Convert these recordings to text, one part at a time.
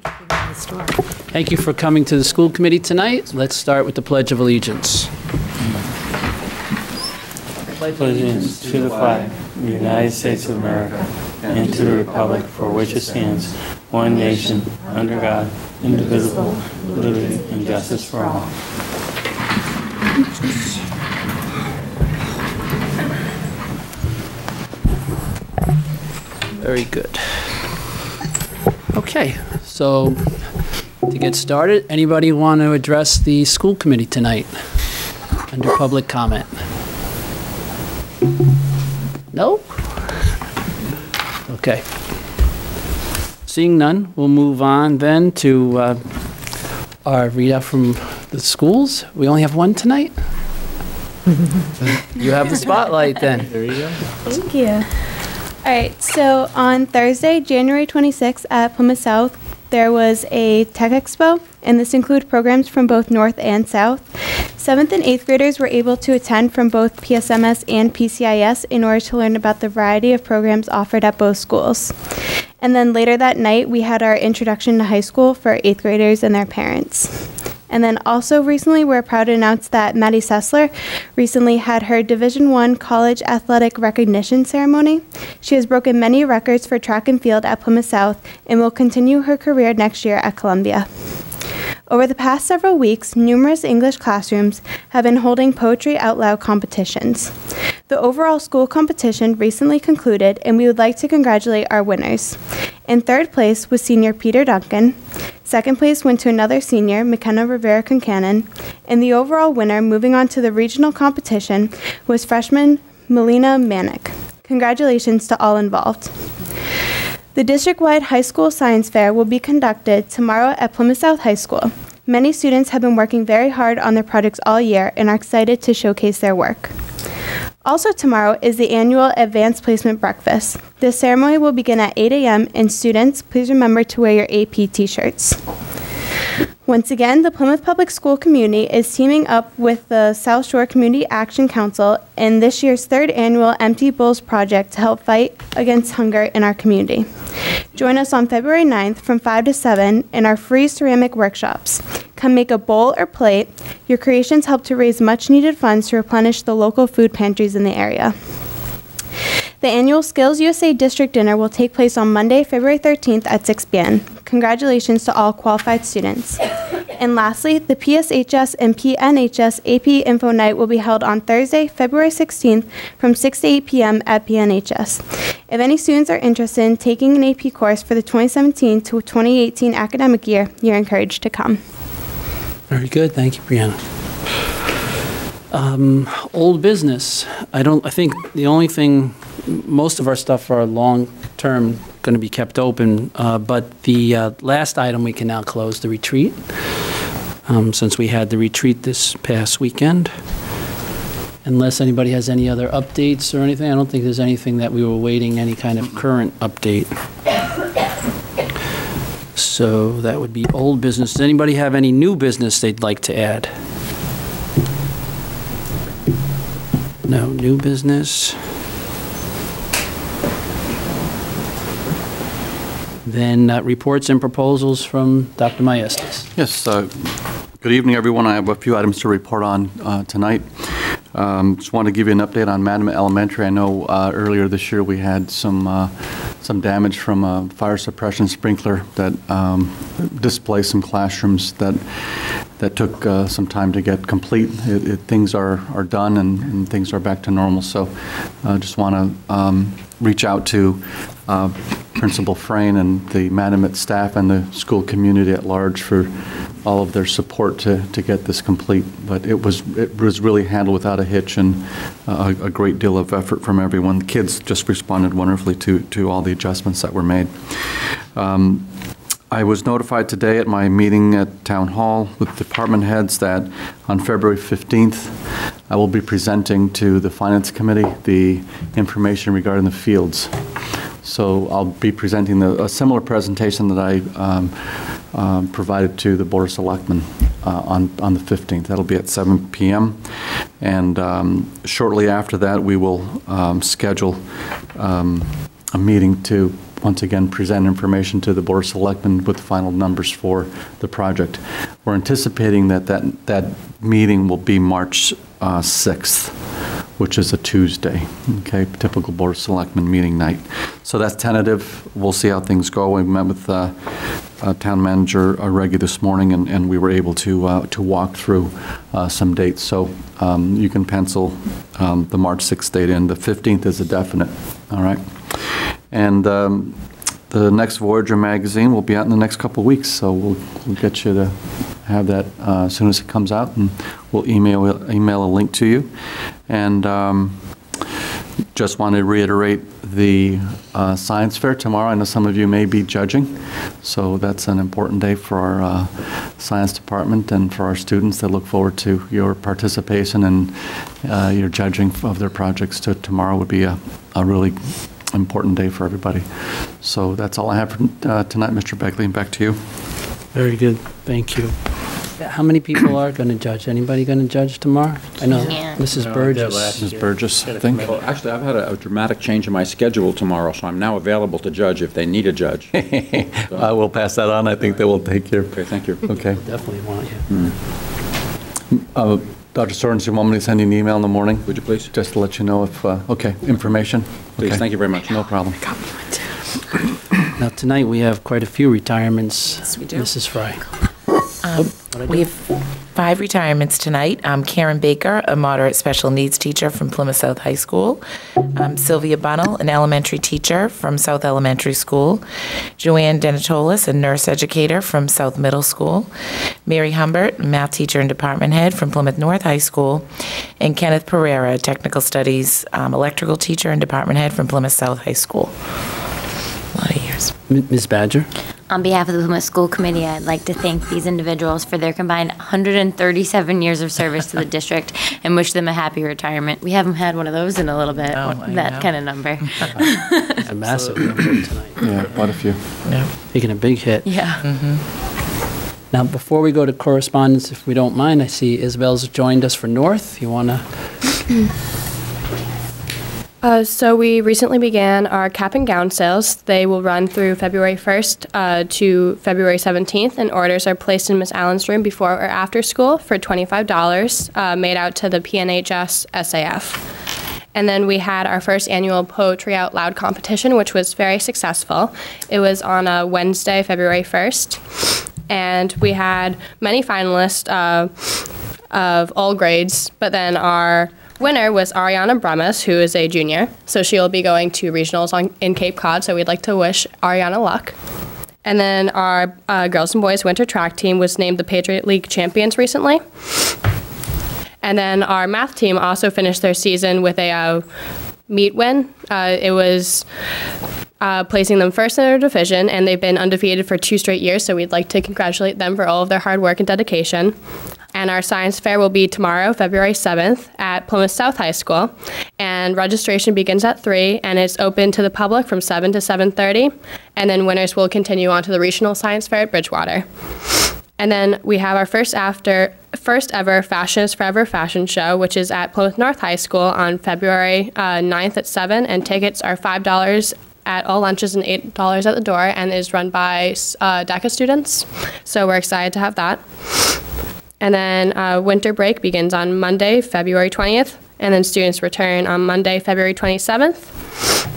Thank you for coming to the school committee tonight. Let's start with the Pledge of Allegiance. Pledge allegiance to the flag of the United States of America and to the republic for which it stands, one nation, under God, indivisible, with liberty and justice for all. Very good. Okay, so to get started, anybody want to address the school committee tonight under public comment? No? Okay. Seeing none, we'll move on then to uh, our readout from the schools. We only have one tonight? You have the spotlight then. There you go. Thank you. All right, so on Thursday, January 26th at Plymouth South, there was a tech expo, and this included programs from both North and South. Seventh and eighth graders were able to attend from both PSMS and PCIS in order to learn about the variety of programs offered at both schools. And then later that night, we had our introduction to high school for eighth graders and their parents. And then also recently, we're proud to announce that Maddie Sessler recently had her Division One college athletic recognition ceremony. She has broken many records for track and field at Plymouth South and will continue her career next year at Columbia. Over the past several weeks, numerous English classrooms have been holding poetry out loud competitions. The overall school competition recently concluded, and we would like to congratulate our winners. In third place was senior Peter Duncan. Second place went to another senior, McKenna Rivera Concanon. And the overall winner, moving on to the regional competition, was freshman Melina Manick. Congratulations to all involved. The district-wide high school science fair will be conducted tomorrow at Plymouth South High School. Many students have been working very hard on their projects all year and are excited to showcase their work. Also tomorrow is the annual Advanced Placement Breakfast. The ceremony will begin at 8 a.m. and students, please remember to wear your AP t-shirts. Once again, the Plymouth Public School community is teaming up with the South Shore Community Action Council in this year's third annual Empty Bowls project to help fight against hunger in our community. Join us on February 9th from 5 to 7 in our free ceramic workshops. Come make a bowl or plate. Your creations help to raise much needed funds to replenish the local food pantries in the area. The annual Skills USA District Dinner will take place on Monday, February 13th at 6 p.m. Congratulations to all qualified students. And lastly, the PSHS and PNHS AP Info Night will be held on Thursday, February 16th from 6 to 8 p.m. at PNHS. If any students are interested in taking an AP course for the 2017 to 2018 academic year, you're encouraged to come. Very good, thank you, Brianna. Um, Old business, I don't, I think the only thing, most of our stuff are long-term, going to be kept open, uh, but the uh, last item, we can now close the retreat, um, since we had the retreat this past weekend. Unless anybody has any other updates or anything, I don't think there's anything that we were waiting, any kind of current update. So that would be old business. Does anybody have any new business they'd like to add? No new business. Then uh, reports and proposals from Dr. Maestas. Yes, uh, good evening, everyone. I have a few items to report on uh, tonight. Um, Just want to give you an update on Manomet Elementary. I know uh, earlier this year, we had some, uh, some damage from a fire suppression sprinkler that um, displaced some classrooms that, that took uh, some time to get complete. It- it- Things are, are done and and things are back to normal, so I just want to reach out to uh, Principal Frayne and the Manomet staff and the school community at large for all of their support to, to get this complete. But it was, it was really handled without a hitch and a, a great deal of effort from everyone. The kids just responded wonderfully to, to all the adjustments that were made. Um, I was notified today at my meeting at Town Hall with department heads that on February 15th, I will be presenting to the Finance Committee the information regarding the fields. So I'll be presenting the- a similar presentation that I um, um, provided to the Board of Selectmen uh, on on the 15th. That'll be at 7 PM. And um, shortly after that, we will um, schedule um, a meeting to once again, present information to the Board of Selectmen with final numbers for the project. We're anticipating that that, that meeting will be March uh, 6th, which is a Tuesday, okay? Typical Board of Selectmen meeting night. So that's tentative. We'll see how things go. We met with uh, uh, Town Manager uh, Arrighi this morning, and and we were able to, uh, to walk through uh, some dates. So um, you can pencil um, the March 6th date in. The 15th is a definite, all right? And um, the next Voyager magazine will be out in the next couple weeks, so we'll we'll get you to have that uh, as soon as it comes out, and we'll email, email a link to you. And um, just want to reiterate the uh, science fair tomorrow. I know some of you may be judging, so that's an important day for our uh, science department and for our students. They look forward to your participation and uh, your judging of their projects. To Tomorrow would be a a really important day for everybody. So that's all I have for uh, tonight, Mr. Begley, back to you. Very good, thank you. How many people are going to judge? Anybody going to judge tomorrow? I know Can't. Mrs. No, Burgess. last Ms. Burgess, I think. Well, actually, I've had a a dramatic change in my schedule tomorrow, so I'm now available to judge if they need a judge. Okay, I will pass that on. I think they will take care. Okay, thank you. Okay. Definitely want you. Uh, Dr. Sorensen, you want me to send you an email in the morning? Would you please? Just to let you know if, uh, okay, information? Please, Okay. thank you very much. No problem. Now, tonight, we have quite a few retirements. Yes, we do. Mrs. Fry. Um, We have five retirements tonight. Um, Karen Baker, a moderate special needs teacher from Plymouth South High School. Um, Sylvia Bunnell, an elementary teacher from South Elementary School. Joanne Denatolis, a nurse educator from South Middle School. Mary Humbert, math teacher and department head from Plymouth North High School. And Kenneth Pereira, technical studies um, electrical teacher and department head from Plymouth South High School. A lot of years. Ms. Badger? On behalf of the Plymouth School Committee, I'd like to thank these individuals for their combined 137 years of service to the district and wish them a happy retirement. We haven't had one of those in a little bit, Oh, I know. that kind of number. It's a massive number tonight. Yeah, quite a few. Yeah. Taking a big hit. Yeah. Mm-hmm. Now, before we go to correspondence, if we don't mind, I see Isabel's joined us for North. You want to? Uh, so we recently began our cap and gown sales. They will run through February 1st uh, to February 17th, and orders are placed in Miss Allen's room before or after school for $25, uh, made out to the PNHS SAF. And then we had our first annual Poetry Out Loud competition, which was very successful. It was on a Wednesday, February 1st, and we had many finalists uh, of all grades, but then our winner was Ariana Bremas, who is a junior. So she'll be going to regionals on, in Cape Cod, so we'd like to wish Ariana luck. And then our uh, girls and boys winter track team was named the Patriot League champions recently. And then our math team also finished their season with a uh, meet win. Uh, it was uh, placing them first in their division, and they've been undefeated for two straight years. So we'd like to congratulate them for all of their hard work and dedication. And our science fair will be tomorrow, February 7th, at Plymouth South High School. And registration begins at 3, and it's open to the public from 7 to 7.30. And then winners will continue on to the regional science fair at Bridgewater. And then we have our first after first ever Fashion is Forever fashion show, which is at Plymouth North High School on February uh, 9th at 7, and tickets are $5 at all lunches and $8 at the door, and is run by uh, DECA students. So we're excited to have that. And then uh, winter break begins on Monday, February 20th, and then students return on Monday, February 27th.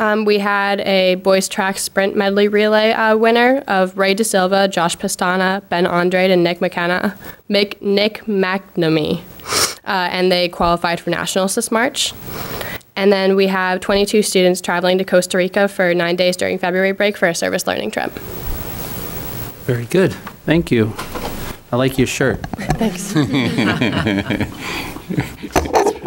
Um, we had a boys track sprint medley relay uh, winner of Ray De Silva, Josh Pastana, Ben Andrade, and Nick McKenna, Mick, Nick McNamee, uh, and they qualified for nationals this March. And then we have 22 students traveling to Costa Rica for nine days during February break for a service learning trip. Very good. Thank you. I like your shirt. Thanks.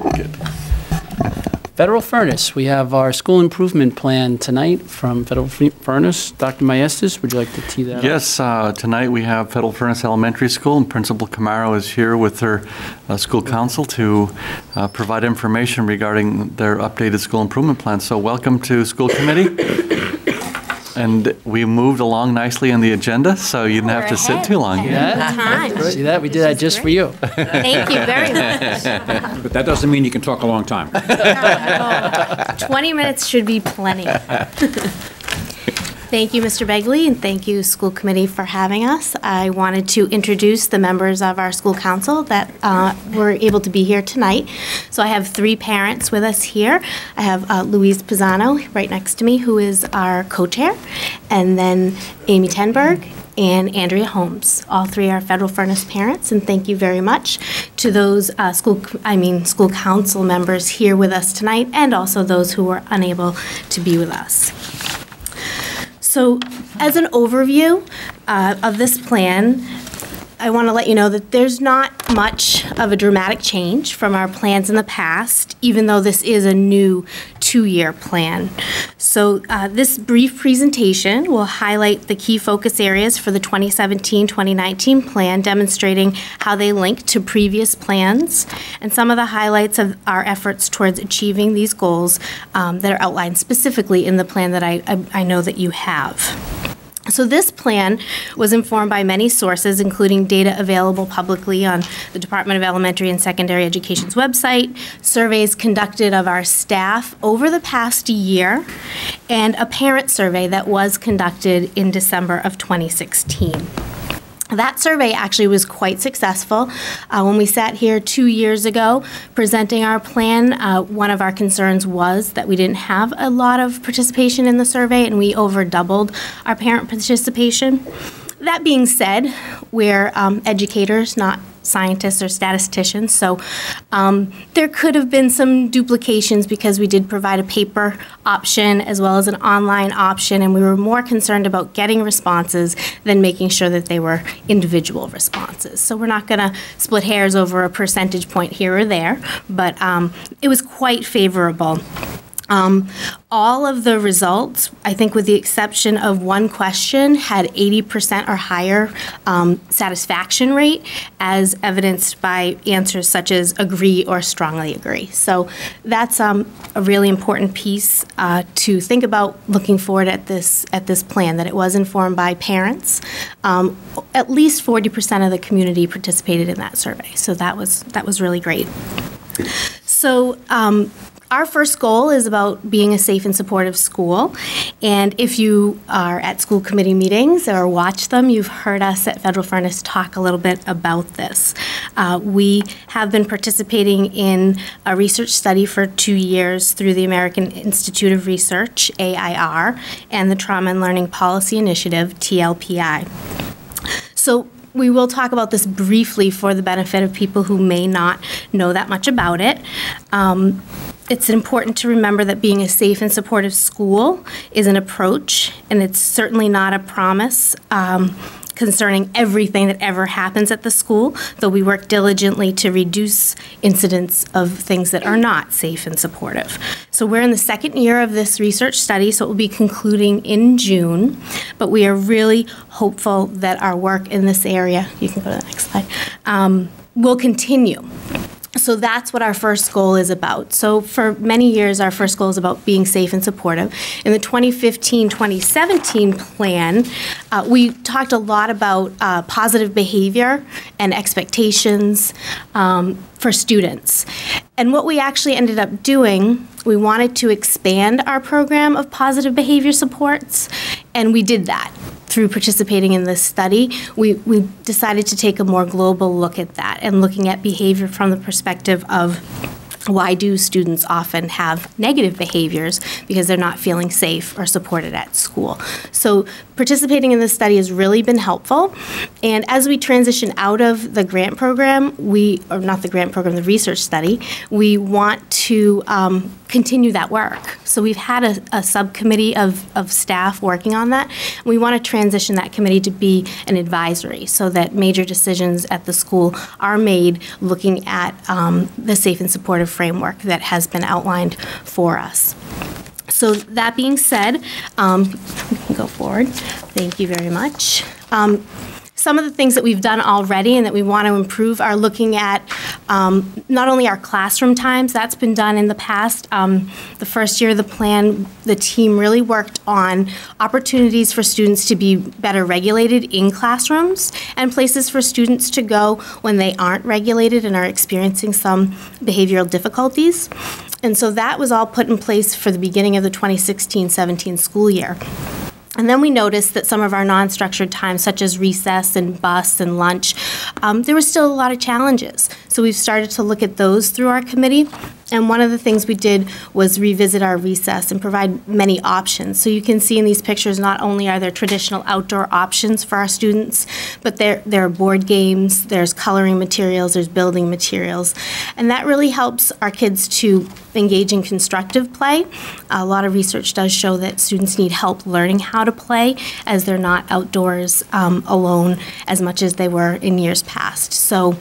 Federal Furnace, we have our school improvement plan tonight from Federal Fu- Furnace. Dr. Maestas, would you like to tee that up? Yes, uh, tonight we have Federal Furnace Elementary School, and Principal Camaro is here with her uh, school council to uh, provide information regarding their updated school improvement plan. So welcome to school committee. And we moved along nicely in the agenda, so you didn't have to sit too long. Yeah? See that? We did that just for you. Thank you very much. But that doesn't mean you can talk a long time. 20 minutes should be plenty. Thank you, Mr. Begley, and thank you, school committee, for having us. I wanted to introduce the members of our school council that uh, were able to be here tonight. So I have three parents with us here. I have uh, Louise Pisano right next to me, who is our co-chair, and then Amy Tenberg and Andrea Holmes. All three are Federal Furnace parents, and thank you very much to those uh, school, I mean, school council members here with us tonight, and also those who were unable to be with us. So, as an overview uh, of this plan, I want to let you know that there's not much of a dramatic change from our plans in the past, even though this is a new two-year plan. So uh, this brief presentation will highlight the key focus areas for the 2017-2019 plan, demonstrating how they link to previous plans, and some of the highlights of our efforts towards achieving these goals um, that are outlined specifically in the plan that I, I, I know that you have. So this plan was informed by many sources, including data available publicly on the Department of Elementary and Secondary Education's website, surveys conducted of our staff over the past year, and a parent survey that was conducted in December of 2016. That survey actually was quite successful. Uh, when we sat here two years ago presenting our plan, uh, one of our concerns was that we didn't have a lot of participation in the survey and we over doubled our parent participation. That being said, we're um, educators, not scientists or statisticians. So um, there could have been some duplications because we did provide a paper option as well as an online option, and we were more concerned about getting responses than making sure that they were individual responses. So we're not going to split hairs over a percentage point here or there, but um, it was quite favorable. Um, all of the results, I think with the exception of one question, had 80% or higher um, satisfaction rate, as evidenced by answers such as agree or strongly agree. So that's um, a really important piece uh, to think about looking forward at this at this plan. That it was informed by parents. Um, at least 40% of the community participated in that survey. So that was that was really great. So um, our first goal is about being a safe and supportive school. And if you are at school committee meetings or watch them, you've heard us at Federal Furnace talk a little bit about this. Uh, we have been participating in a research study for two years through the American Institute of Research, AIR, and the Trauma and Learning Policy Initiative, TLPI. So we will talk about this briefly for the benefit of people who may not know that much about it. Um, it's important to remember that being a safe and supportive school is an approach, and it's certainly not a promise. Um, concerning everything that ever happens at the school, though we work diligently to reduce incidents of things that are not safe and supportive. So we're in the second year of this research study, so it will be concluding in June, but we are really hopeful that our work in this area, you can go to the next slide, um, will continue so that's what our first goal is about. So for many years, our first goal is about being safe and supportive. In the 2015-2017 plan, uh, we talked a lot about uh, positive behavior and expectations um, for students. And what we actually ended up doing, we wanted to expand our program of positive behavior supports, and we did that through participating in this study, we, we decided to take a more global look at that and looking at behavior from the perspective of why do students often have negative behaviors because they're not feeling safe or supported at school. So participating in this study has really been helpful. And as we transition out of the grant program, we, or not the grant program, the research study, we want to um, continue that work. So we've had a, a subcommittee of, of staff working on that. We want to transition that committee to be an advisory so that major decisions at the school are made looking at um, the safe and supportive framework that has been outlined for us. So that being said, um, we can go forward. Thank you very much. Um, some of the things that we've done already and that we want to improve are looking at um, not only our classroom times, that's been done in the past. Um, the first year of the plan, the team really worked on opportunities for students to be better regulated in classrooms and places for students to go when they aren't regulated and are experiencing some behavioral difficulties. And so that was all put in place for the beginning of the 2016 17 school year. And then we noticed that some of our non-structured times, such as recess and bus and lunch, um, there were still a lot of challenges. So we've started to look at those through our committee. And one of the things we did was revisit our recess and provide many options. So you can see in these pictures, not only are there traditional outdoor options for our students, but there, there are board games, there's coloring materials, there's building materials. And that really helps our kids to engage in constructive play. A lot of research does show that students need help learning how to play as they're not outdoors um, alone as much as they were in years past. So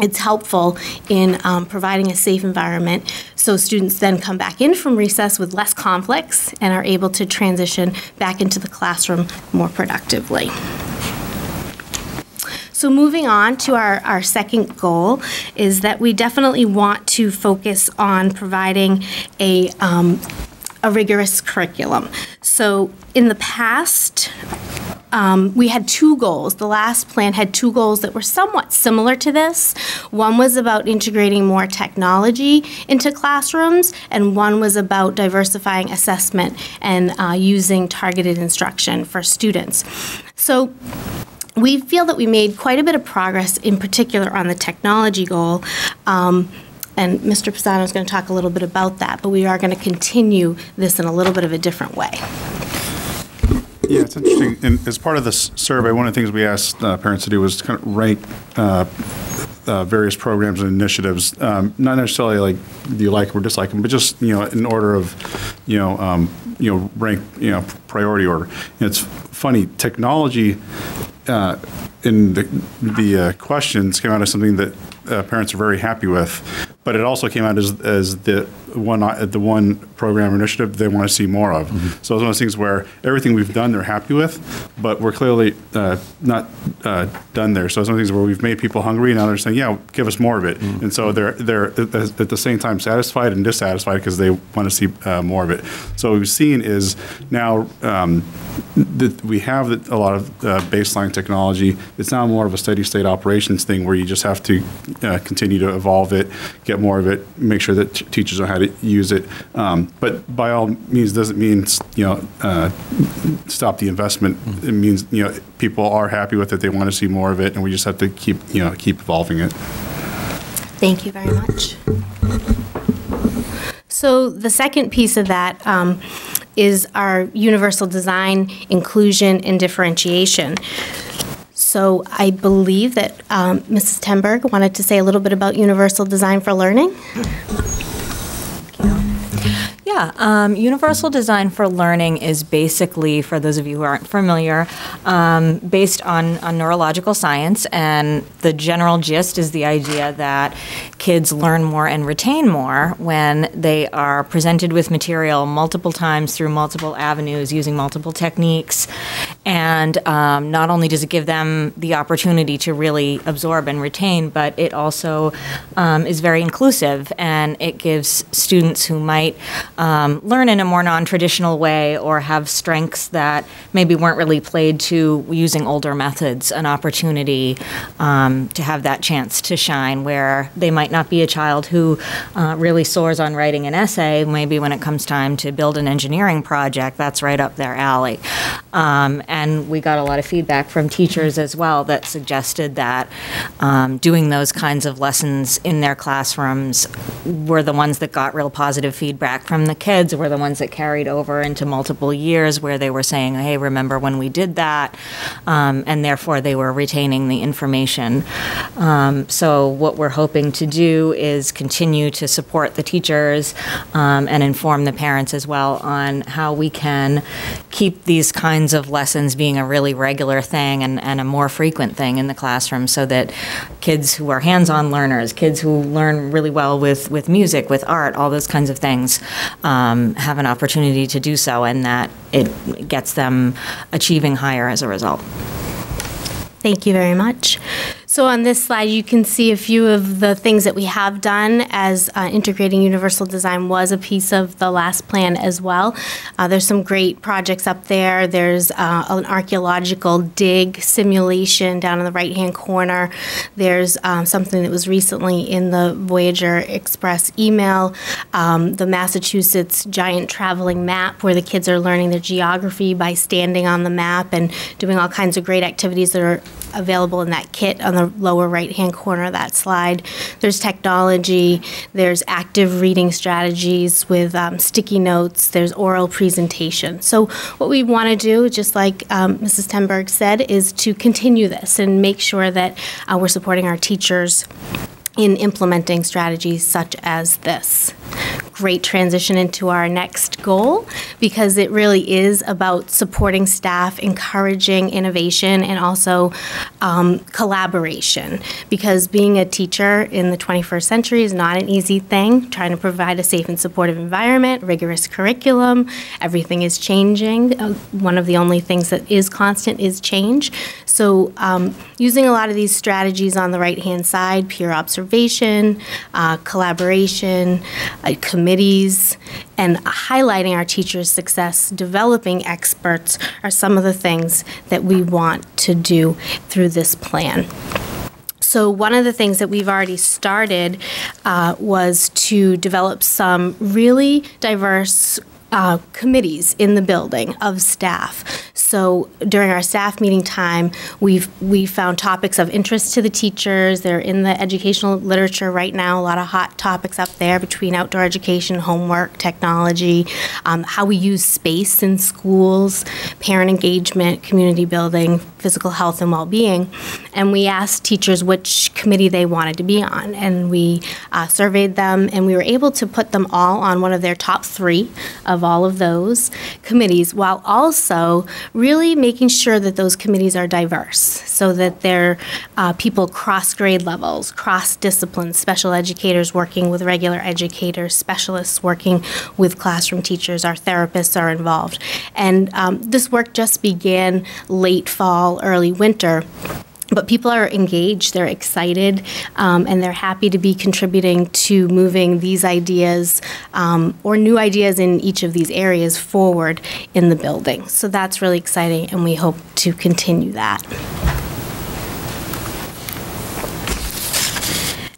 it's helpful in um, providing a safe environment so students then come back in from recess with less conflicts and are able to transition back into the classroom more productively. So moving on to our, our second goal is that we definitely want to focus on providing a, um, a rigorous curriculum. So in the past, um, we had two goals. The last plan had two goals that were somewhat similar to this. One was about integrating more technology into classrooms, and one was about diversifying assessment and uh, using targeted instruction for students. So we feel that we made quite a bit of progress, in particular on the technology goal. Um, and Mr. Pisano is going to talk a little bit about that, but we are going to continue this in a little bit of a different way. Yeah, it's interesting. And as part of this survey, one of the things we asked uh, parents to do was kind of rank uh, uh, various programs and initiatives. Um, not necessarily like do you like them or dislike them, but just you know in order of you know um, you know rank you know priority order. And it's funny technology. Uh, in the, the uh, questions came out as something that uh, parents are very happy with, but it also came out as, as the one uh, the one program initiative they want to see more of. Mm-hmm. So it's one of those things where everything we've done they're happy with, but we're clearly uh, not uh, done there. So it's one of those things where we've made people hungry, and now they're saying, yeah, give us more of it. Mm-hmm. And so they're they're at the at the same time satisfied and dissatisfied because they want to see uh, more of it. So what we've seen is now um, that we have a lot of uh, baseline technology. It's now more of a steady state operations thing where you just have to uh, continue to evolve it, get more of it, make sure that t- teachers know how to use it. Um, but by all means, doesn't mean you know uh, stop the investment. It means you know people are happy with it. They want to see more of it, and we just have to keep you know keep evolving it. Thank you very much. So the second piece of that um, is our universal design, inclusion, and differentiation. So I believe that um, Mrs. Tenberg wanted to say a little bit about universal design for learning. Yeah, um, Universal Design for Learning is basically, for those of you who aren't familiar, um, based on, on neurological science. And the general gist is the idea that kids learn more and retain more when they are presented with material multiple times through multiple avenues using multiple techniques. And um, not only does it give them the opportunity to really absorb and retain, but it also um, is very inclusive and it gives students who might um, learn in a more non-traditional way or have strengths that maybe weren't really played to using older methods an opportunity um, to have that chance to shine where they might not be a child who uh, really soars on writing an essay. Maybe when it comes time to build an engineering project that's right up their alley. Um, and we got a lot of feedback from teachers as well that suggested that um, doing those kinds of lessons in their classrooms were the ones that got real positive feedback from the kids were the ones that carried over into multiple years where they were saying, hey, remember when we did that? Um, and therefore they were retaining the information. Um, so, what we're hoping to do is continue to support the teachers um, and inform the parents as well on how we can keep these kinds of lessons being a really regular thing and, and a more frequent thing in the classroom so that kids who are hands on learners, kids who learn really well with, with music, with art, all those kinds of things, um, have an opportunity to do so, and that it gets them achieving higher as a result. Thank you very much. So on this slide, you can see a few of the things that we have done as uh, integrating universal design was a piece of the last plan as well. Uh, There's some great projects up there. There's uh, an archaeological dig simulation down in the right-hand corner. There's um, something that was recently in the Voyager Express email, um, the Massachusetts giant traveling map, where the kids are learning their geography by standing on the map and doing all kinds of great activities that are available in that kit on the lower right-hand corner of that slide. There's technology, there's active reading strategies with um, sticky notes, there's oral presentation. So what we want to do, just like um, Mrs. Tenberg said, is to continue this and make sure that uh, we're supporting our teachers in implementing strategies such as this. Great transition into our next goal because it really is about supporting staff, encouraging innovation, and also um, collaboration. Because being a teacher in the 21st century is not an easy thing. Trying to provide a safe and supportive environment, rigorous curriculum, everything is changing. Uh, one of the only things that is constant is change. So, um, using a lot of these strategies on the right hand side peer observation, uh, collaboration, uh, committees, and highlighting our teachers' success, developing experts are some of the things that we want to do through this plan. So, one of the things that we've already started uh, was to develop some really diverse uh, committees in the building of staff. So during our staff meeting time, we've we found topics of interest to the teachers. They're in the educational literature right now. A lot of hot topics up there between outdoor education, homework, technology, um, how we use space in schools, parent engagement, community building, physical health and well-being. And we asked teachers which committee they wanted to be on, and we uh, surveyed them, and we were able to put them all on one of their top three of all of those committees, while also really making sure that those committees are diverse, so that they're uh, people cross grade levels, cross disciplines, special educators working with regular educators, specialists working with classroom teachers, our therapists are involved. And um, this work just began late fall, early winter but people are engaged, they're excited, um, and they're happy to be contributing to moving these ideas um, or new ideas in each of these areas forward in the building. So that's really exciting, and we hope to continue that.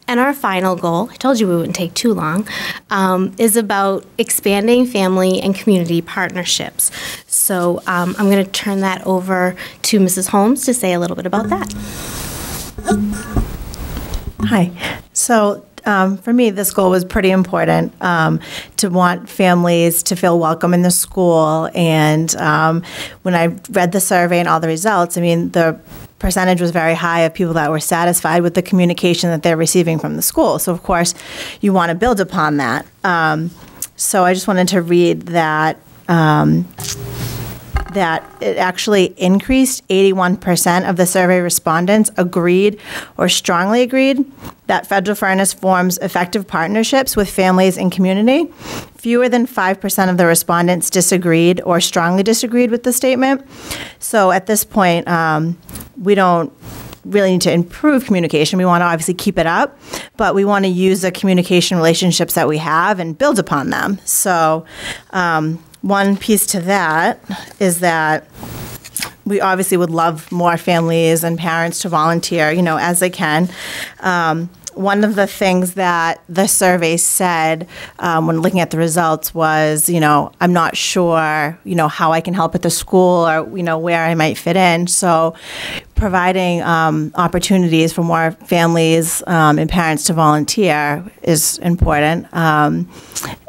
And our final goal, I told you we wouldn't take too long, um, is about expanding family and community partnerships. So um, I'm going to turn that over to Mrs. Holmes to say a little bit about that. Hi. So um, for me, this goal was pretty important um, to want families to feel welcome in the school. And um, when I read the survey and all the results, I mean, the percentage was very high of people that were satisfied with the communication that they're receiving from the school. So, of course, you want to build upon that. Um, so, I just wanted to read that. Um, that it actually increased 81% of the survey respondents agreed or strongly agreed that Federal Furnace forms effective partnerships with families and community. Fewer than 5% of the respondents disagreed or strongly disagreed with the statement. So at this point, um, we don't really need to improve communication. We want to obviously keep it up, but we want to use the communication relationships that we have and build upon them. So, um, one piece to that is that we obviously would love more families and parents to volunteer, you know, as they can. Um, one of the things that the survey said um, when looking at the results was, you know, I'm not sure, you know, how I can help at the school or, you know, where I might fit in. So providing um, opportunities for more families um, and parents to volunteer is important. Um,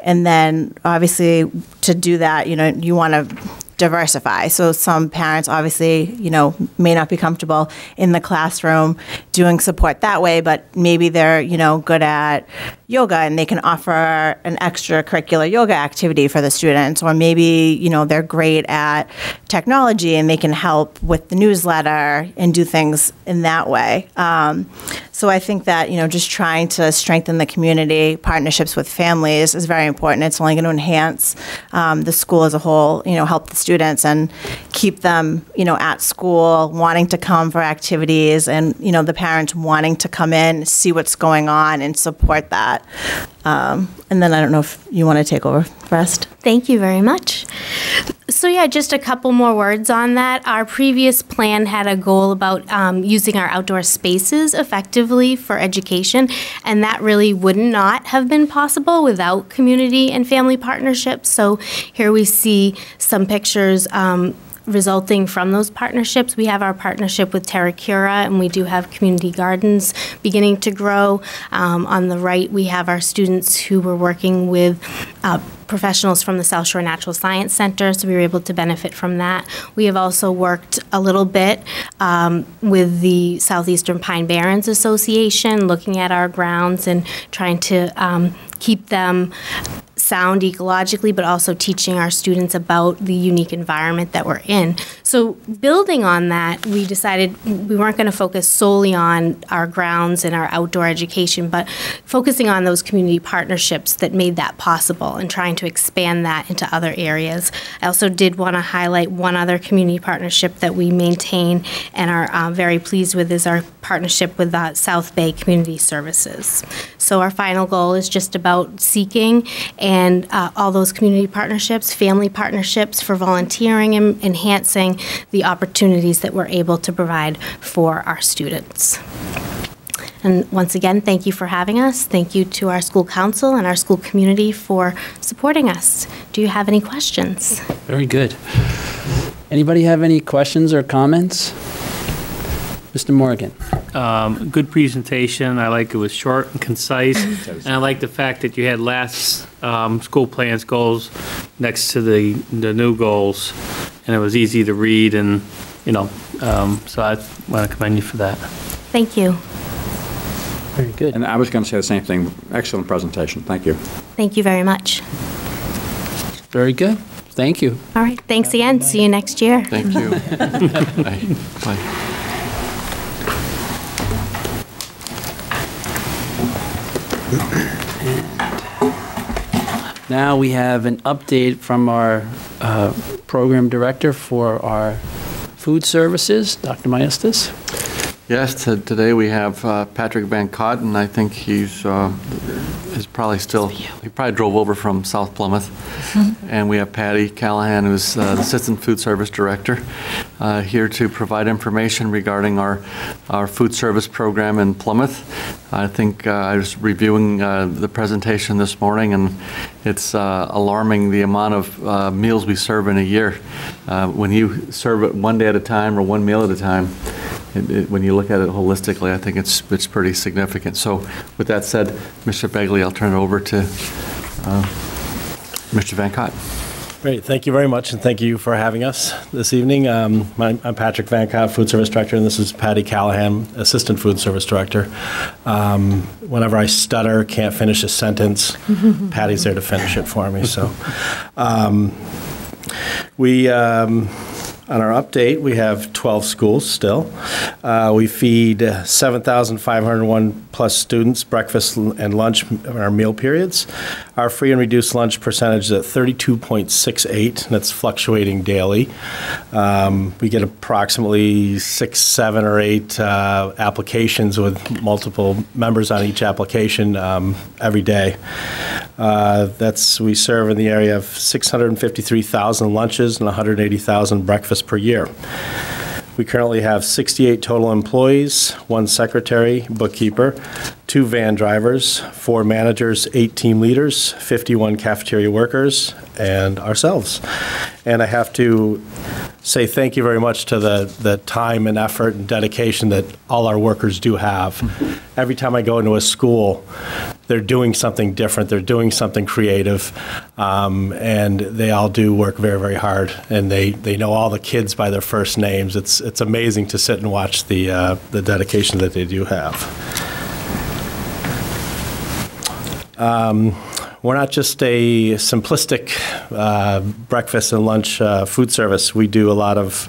and then obviously to do that, you know, you want to diversify. So some parents obviously, you know, may not be comfortable in the classroom doing support that way, but maybe they're, you know, good at yoga and they can offer an extracurricular yoga activity for the students or maybe, you know, they're great at technology and they can help with the newsletter and do things in that way. Um, So I think that, you know, just trying to strengthen the community, partnerships with families is very important. It's only going to enhance um, the school as a whole, you know, help the students and keep them, you know, at school, wanting to come for activities and, you know, the parents wanting to come in, see what's going on and support that. Um, and then I don't know if you want to take over rest. Thank you very much. So yeah, just a couple more words on that. Our previous plan had a goal about um, using our outdoor spaces effectively for education, and that really would not have been possible without community and family partnerships. So here we see some pictures. Um, resulting from those partnerships. We have our partnership with Terracura, and we do have community gardens beginning to grow. Um, on the right, we have our students who were working with uh, professionals from the South Shore Natural Science Center, so we were able to benefit from that. We have also worked a little bit um, with the Southeastern Pine Barrens Association, looking at our grounds and trying to um, keep them sound ecologically, but also teaching our students about the unique environment that we're in. So, building on that, we decided we weren't going to focus solely on our grounds and our outdoor education, but focusing on those community partnerships that made that possible and trying to expand that into other areas. I also did want to highlight one other community partnership that we maintain and are uh, very pleased with is our partnership with uh, South Bay Community Services. So, our final goal is just about seeking and uh, all those community partnerships, family partnerships for volunteering and enhancing the opportunities that we're able to provide for our students. And once again, thank you for having us. Thank you to our school council and our school community for supporting us. Do you have any questions? Very good. Anybody have any questions or comments? Mr. Morgan? Um, Good presentation. I like it was short and concise. And I like the fact that you had last um, school plans goals next to the, the new goals. And it was easy to read and, you know, um, so I want to commend you for that. Thank you. Very good. And I was going to say the same thing. Excellent presentation. Thank you. Thank you very much. Very good. Thank you. All right, thanks again. See you next year. Thank you. Bye. Bye. Now we have an update from our uh, program director for our food services, Dr. Maestas. Yes, t- today we have uh, Patrick Van Cott, and I think he's, uh, is probably still, he probably drove over from South Plymouth. And we have Patty Callahan, who's uh, the Assistant Food Service Director, uh, here to provide information regarding our, our food service program in Plymouth. I think uh, I was reviewing uh, the presentation this morning, and it's uh, alarming the amount of uh, meals we serve in a year. Uh, When you serve it one day at a time or one meal at a time, it- it- when you look at it holistically, I think it's, it's pretty significant. So with that said, Mr. Begley, I'll turn it over to uh, Mr. Van Cott. Great, thank you very much, and thank you for having us this evening. Um, my- I'm Patrick Van Cott, Food Service Director, and this is Patty Callahan, Assistant Food Service Director. Um, Whenever I stutter, can't finish a sentence, Patty's there to finish it for me, so. um, We, um, on our update, we have 12 schools still. Uh, We feed 7,501 plus students breakfast and lunch in our meal periods. Our free and reduced lunch percentage is at 32.68, and it's fluctuating daily. Um, We get approximately six, seven, or eight uh, applications with multiple members on each application um, every day. Uh, That's, we serve in the area of 653,000 lunches and 180,000 breakfasts per year. We currently have 68 total employees, one secretary, bookkeeper, two van drivers, four managers, eight team leaders, 51 cafeteria workers, and ourselves. And I have to say thank you very much to the, the time and effort and dedication that all our workers do have. Every time I go into a school, they're doing something different, they're doing something creative, um, and they all do work very, very hard. And they, they know all the kids by their first names. It's, it's amazing to sit and watch the, uh, the dedication that they do have. Um, we're not just a simplistic uh, breakfast and lunch uh, food service. We do a lot of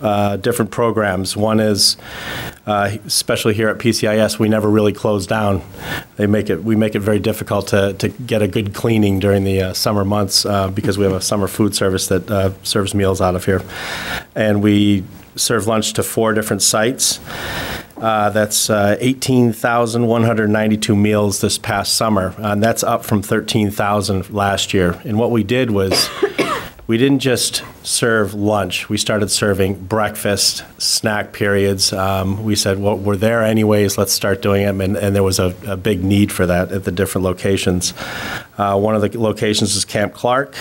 uh, different programs. One is, uh, especially here at PCIS, we never really close down. They make it we make it very difficult to, to get a good cleaning during the uh, summer months uh, because we have a summer food service that serves meals out of here, and we serve lunch to four different sites. Uh, that's uh, 18,192 meals this past summer, and that's up from 13,000 last year. And what we did was we didn't just serve lunch. We started serving breakfast, snack periods. Um, we said, well, we're there anyways, let's start doing them. And, and there was a, a, big need for that at the different locations. Uh, one of the locations is Camp Clark,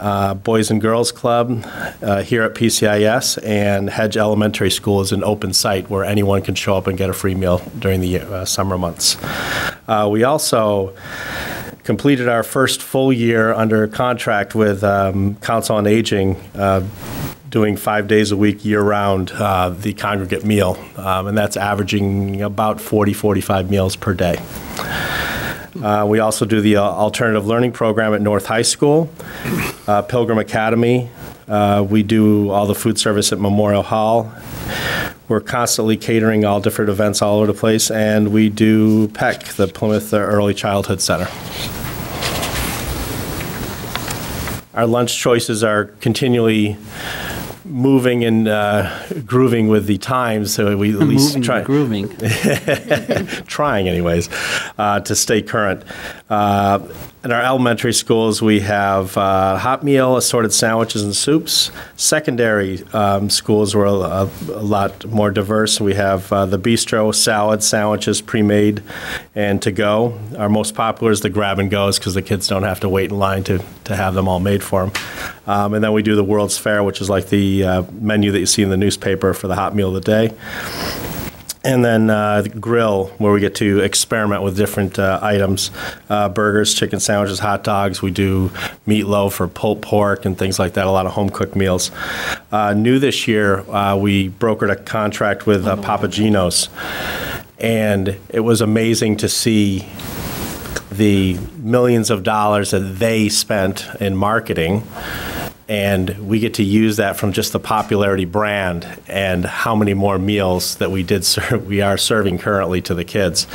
uh, Boys and Girls Club uh, here at PCIS, and Hedge Elementary School is an open site where anyone can show up and get a free meal during the uh, summer months. Uh, we also completed our first full year under contract with um, Council on Aging, uh, doing five days a week, year round, uh, the congregate meal. Um, and that's averaging about 40, 45 meals per day. Uh, we also do the uh, alternative learning program at North High School, uh, Pilgrim Academy. Uh, we do all the food service at Memorial Hall. We're constantly catering all different events all over the place, and we do PEC, the Plymouth Early Childhood Center. Our lunch choices are continually moving and uh, grooving with the times, so we at least try grooving. trying anyways, uh, to stay current. Uh, in our elementary schools, we have uh, hot meal, assorted sandwiches and soups. Secondary um, schools were a, a, lot more diverse. We have uh, the bistro, salad, sandwiches, pre-made, and to go. Our most popular is the grab and goes because the kids don't have to wait in line to, to have them all made for them. Um, and then we do the World's Fair, which is like the uh, menu that you see in the newspaper for the hot meal of the day. And then uh, the grill, where we get to experiment with different uh, items uh, burgers, chicken sandwiches, hot dogs. We do meatloaf or pulled pork and things like that, a lot of home cooked meals. Uh, new this year, uh, we brokered a contract with uh, Papa Gino's And it was amazing to see the millions of dollars that they spent in marketing and we get to use that from just the popularity brand and how many more meals that we did serve, we are serving currently to the kids.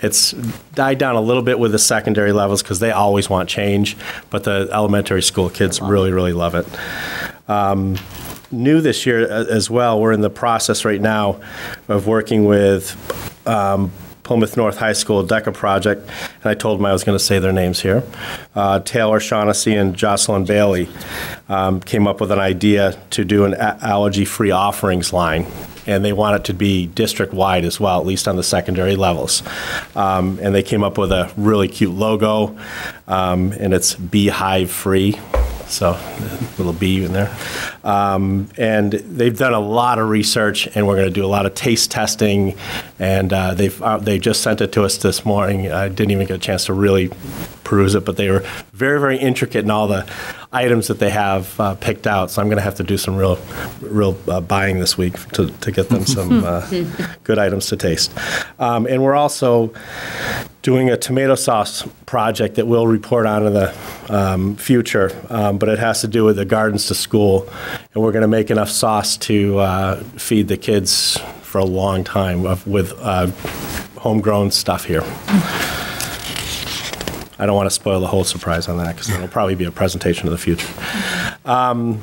It's died down a little bit with the secondary levels because they always want change, but the elementary school kids really, really love it. Um, new this year as well, we're in the process right now of working with um, Plymouth North High School DECA project, and I told them I was going to say their names here. Uh, Taylor Shaughnessy and Jocelyn Bailey um, came up with an idea to do an a- allergy-free offerings line, and they want it to be district-wide as well, at least on the secondary levels. Um, and they came up with a really cute logo, um, and it's beehive-free. So, a little bee in there. Um, and they've done a lot of research, and we're going to do a lot of taste testing. And uh, they've uh, they just sent it to us this morning. I didn't even get a chance to really peruse it, but they were very, very intricate in all the items that they have uh, picked out. So I'm going to have to do some real, real uh, buying this week to, to get them some uh, good items to taste. Um, and we're also doing a tomato sauce project that we'll report on in the um, future, um, but it has to do with the gardens to school, and we're going to make enough sauce to uh, feed the kids for a long time with uh, homegrown stuff here. I don't want to spoil the whole surprise on that because it'll probably be a presentation of the future. Um,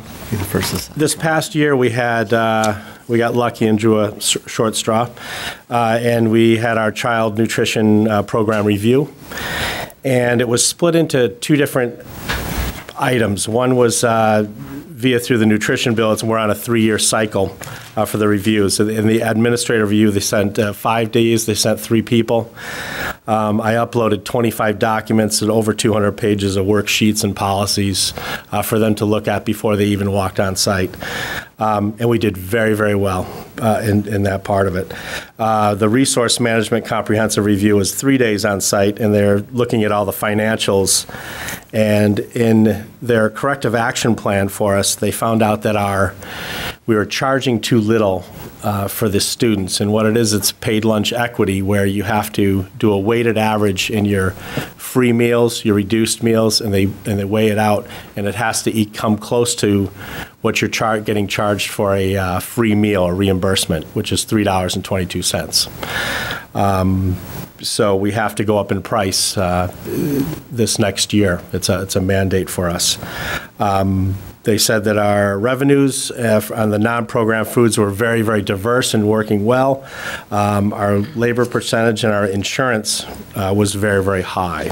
this past year, we had uh, we got lucky and drew a short straw, uh, and we had our child nutrition uh, program review, and it was split into two different items. One was uh, via through the nutrition billets, and we're on a three-year cycle uh, for the reviews. In the administrative review, they sent uh, five days. They sent three people. Um, I uploaded 25 documents and over 200 pages of worksheets and policies uh, for them to look at before they even walked on site. Um, and we did very, very well uh, in, in that part of it. Uh, the resource management comprehensive review was three days on site, and they're looking at all the financials. And in their corrective action plan for us, they found out that our we were charging too little uh, for the students. And what it is, it's paid lunch equity, where you have to do a weighted average in your free meals, your reduced meals, and they, and they weigh it out, and it has to eat, come close to what you're char, getting charged for a uh, free meal or reimbursement, which is $3.22. Um, So we have to go up in price uh, this next year. It's a, it's a mandate for us. Um, They said that our revenues uh, on the non-program foods were very, very diverse and working well. Um, Our labor percentage and our insurance uh, was very, very high.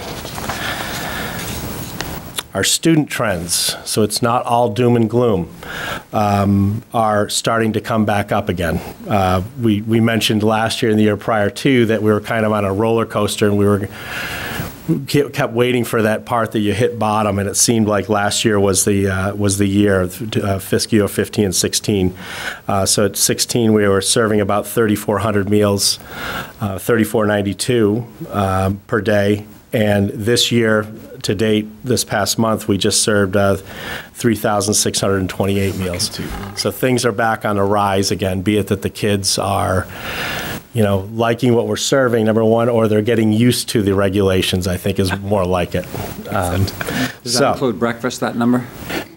Our student trends, so it's not all doom and gloom, um, are starting to come back up again. Uh, We we mentioned last year and the year prior too that we were kind of on a roller coaster and we were kept waiting for that part that you hit bottom, and it seemed like last year was the uh, was the year, uh, fiscal year 15 and 16. Uh, so at 16, we were serving about 3,400 meals, uh, 3,492 um, per day, and this year to date, this past month, we just served uh, 3,628 meals. So things are back on the rise again, be it that the kids are you know, liking what we're serving, number one, or they're getting used to the regulations, I think is more like it. Um, Does so- that include breakfast, that number?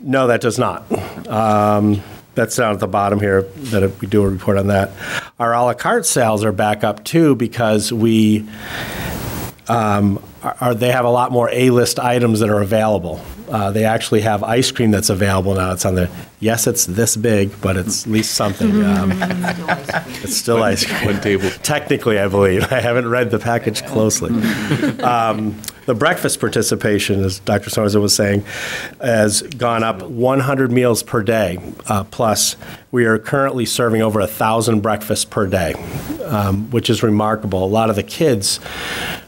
No, that does not. Um, That's down at the bottom here, that we do a report on that. Our à la carte sales are back up too because we, um, are- they have a lot more A-list items that are available. Uh, They actually have ice cream that's available now. It's on the, yes, it's this big, but it's at least something. Um, It's still ice cream. One table. Technically, I believe. I haven't read the package closely. Um, The breakfast participation, as Dr. Sorensen was saying, has gone up 100 meals per day. Uh, Plus, we are currently serving over a 1,000 breakfasts per day, um, which is remarkable. A lot of the kids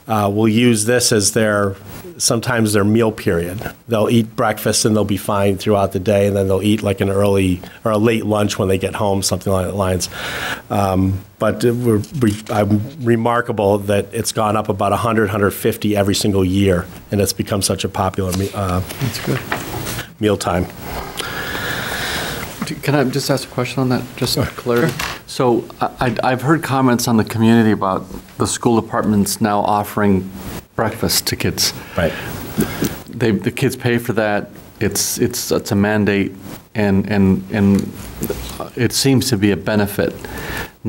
uh, will use this as their, sometimes their meal period. They'll eat breakfast and they'll be fine throughout the day, and then they'll eat like an early or a late lunch when they get home, something along that lines. Um, But it- we're, re- I'm remarkable that it's gone up about 100, 150 every single year, and it's become such a popular me- uh, mealtime. Do- Can I just ask a question on that, just for clarity? So I- I- I've heard comments on the community about the school departments now offering breakfast to kids. Right. They, the kids pay for that, it's, it's, it's a mandate, and, and, and it seems to be a benefit,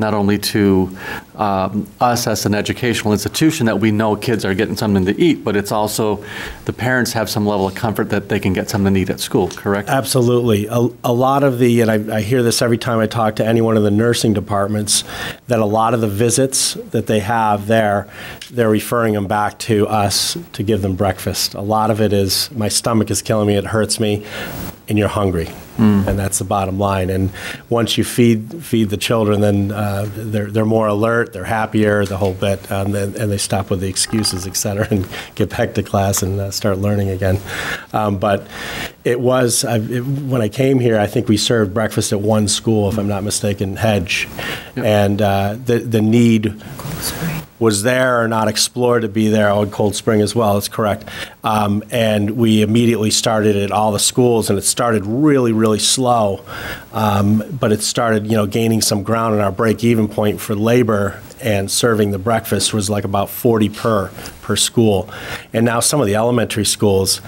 not only to um, us as an educational institution that we know kids are getting something to eat, but it's also, the parents have some level of comfort that they can get something to eat at school, correct? Absolutely. A, a lot of the, and I, I hear this every time I talk to anyone in the nursing departments, that a lot of the visits that they have there, they're referring them back to us to give them breakfast. A lot of it is, my stomach is killing me, it hurts me, and you're hungry. And that's the bottom line. And once you feed feed the children, then uh, they're they're more alert, they're happier, the whole bit, um, and, and they stop with the excuses, et cetera, and get back to class and uh, start learning again. Um, but it was I, it, when I came here. I think we served breakfast at one school, if I'm not mistaken, Hedge, and uh, the the need was there or not explored to be there. Oh, Cold Spring as well, that's correct. Um, and we immediately started at all the schools, and it started really, really slow. Um, but it started, you know, gaining some ground, and our break-even point for labor and serving the breakfast was like about 40 per per school. And now some of the elementary schools,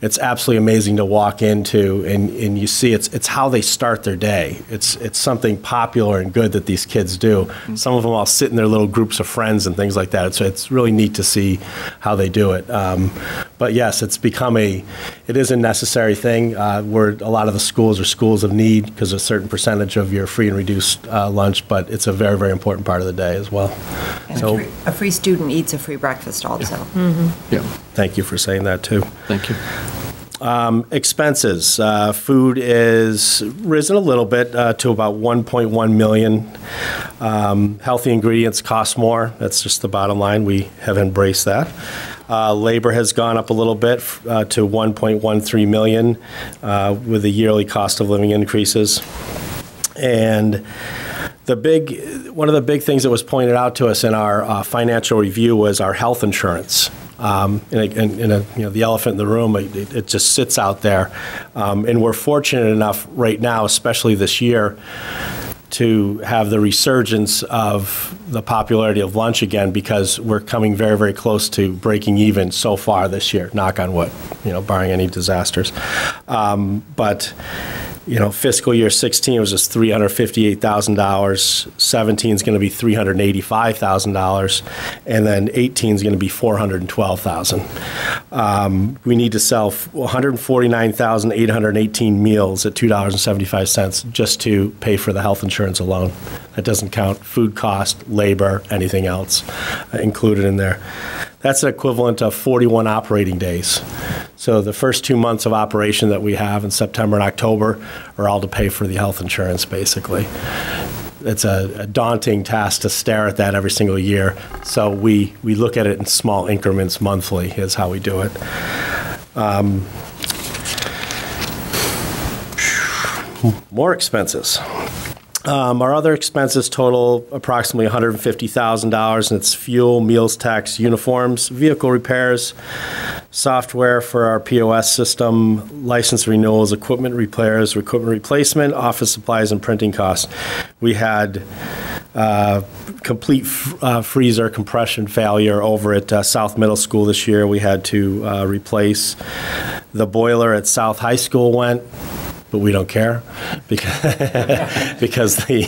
it's absolutely amazing to walk into, and, and you see it's it's how they start their day. It's it's something popular and good that these kids do. Some of them all sit in their little groups of friends and things like that. So it's really neat to see how they do it. Um, but yes, it's become a, it is a necessary thing. Uh, where a lot of the schools are schools of need because a certain percentage of your free and reduced uh, lunch, but it's a very very important part of the day as well. And So a free- a free student eats a free breakfast also. Yeah. thank you for saying that too. Thank you. Um, expenses, uh, food is risen a little bit uh, to about 1.1 million. Um, healthy ingredients cost more. That's just the bottom line. We have embraced that. Uh, labor has gone up a little bit uh, to 1.13 million uh, with the yearly cost of living increases. And the big, one of the big things that was pointed out to us in our uh, financial review was our health insurance. Um, and, and, uh, you know, the elephant in the room, it, it just sits out there. Um, and we're fortunate enough right now, especially this year, to have the resurgence of the popularity of lunch again because we're coming very, very close to breaking even so far this year, knock on wood, you know, barring any disasters. Um, But, you know, fiscal year 16 was just $358,000, 17 is going to be $385,000, and then 18 is going to be 412,000. Um, We need to sell 149,818 meals at $2.75 just to pay for the health insurance alone. That doesn't count food cost, labor, anything else uh, included in there. That's equivalent of 41 operating days. So the first two months of operation that we have in September and October are all to pay for the health insurance, basically. It's a a daunting task to stare at that every single year. So we, we look at it in small increments monthly is how we do it. Um, More expenses. Um, Our other expenses total approximately $150,000, and it's fuel, meals tax, uniforms, vehicle repairs, software for our POS system, license renewals, equipment repairs, equipment replacement, office supplies, and printing costs. We had uh, complete uh, freezer compression failure over at uh, South Middle School this year. We had to uh, replace the boiler at South High School went but we don't care because, because the,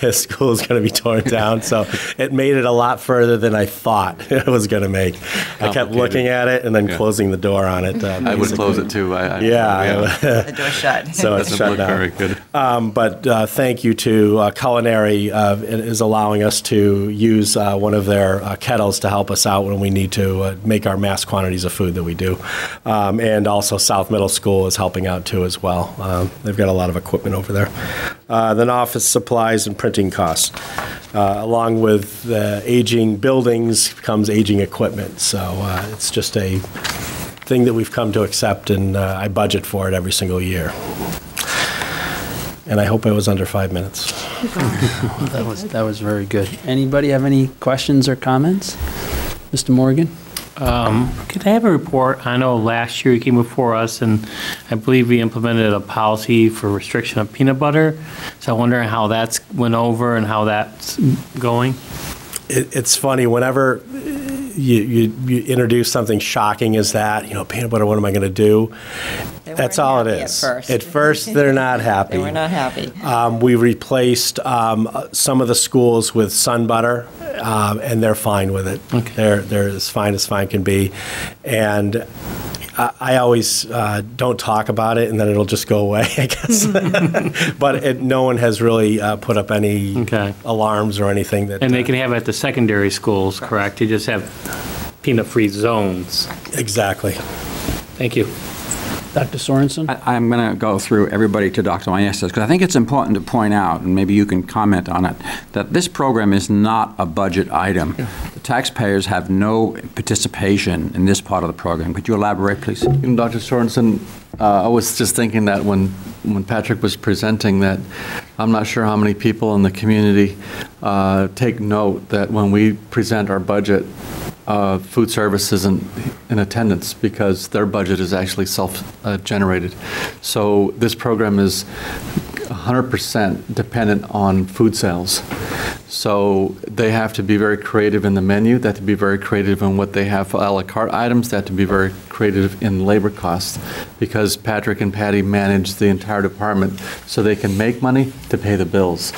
the school is going to be torn down. So it made it a lot further than I thought it was going to make. I kept looking at it and then Yeah. closing the door on it. uh, I would close it too. I- I- yeah. The door shut. So it's shut look down. very good. Um, but uh, thank you to uh, Culinary uh, it is allowing us to use uh, one of their uh, kettles to help us out when we need to uh, make our mass quantities of food that we do. Um, and also South Middle School is helping out too as well. Um, they've got a lot of equipment over there. Uh, then office supplies and printing costs. Uh, along with the aging buildings comes aging equipment. So uh, it's just a thing that we've come to accept, and uh, I budget for it every single year. And I hope I was under five minutes. That was, that was very good. Anybody have any questions or comments? Mr. Morgan? Um, Could I have a report? I know last year you came before us, and I believe we implemented a policy for restriction of peanut butter. So I'm wondering how that's went over and how that's going? It, it's funny, whenever you, you, you introduce something shocking as that, you know, peanut butter, what am I going to do? That's all it happy at first. At first, they're not happy. They were not happy. Um, we replaced um, uh, some of the schools with sun butter, um, and they're fine with it. They're they're as fine as fine can be, and. I I always uh, don't talk about it, and then it'll just go away, I guess. but it, no one has really uh, put up any alarms or anything that. And they can have it at the secondary schools, correct? You just have peanut-free zones. Exactly. Thank you. Dr. Sorensen? I- I'm going to go through everybody to Dr. Maestas, because I think it's important to point out, and maybe you can comment on it, that this program is not a budget item. The taxpayers have no participation in this part of the program. Could you elaborate, please? You know, Dr. Sorensen, uh, I was just thinking that when, when Patrick was presenting that, I'm not sure how many people in the community uh, take note that when we present our budget, uh, food service isn't in attendance because their budget is actually self-generated. So this program is 100% dependent on food sales. So they have to be very creative in the menu, they have to be very creative in what they have for à la carte items, they have to be very creative in labor costs, because Patrick and Patty manage the entire department, so they can make money to pay the bills.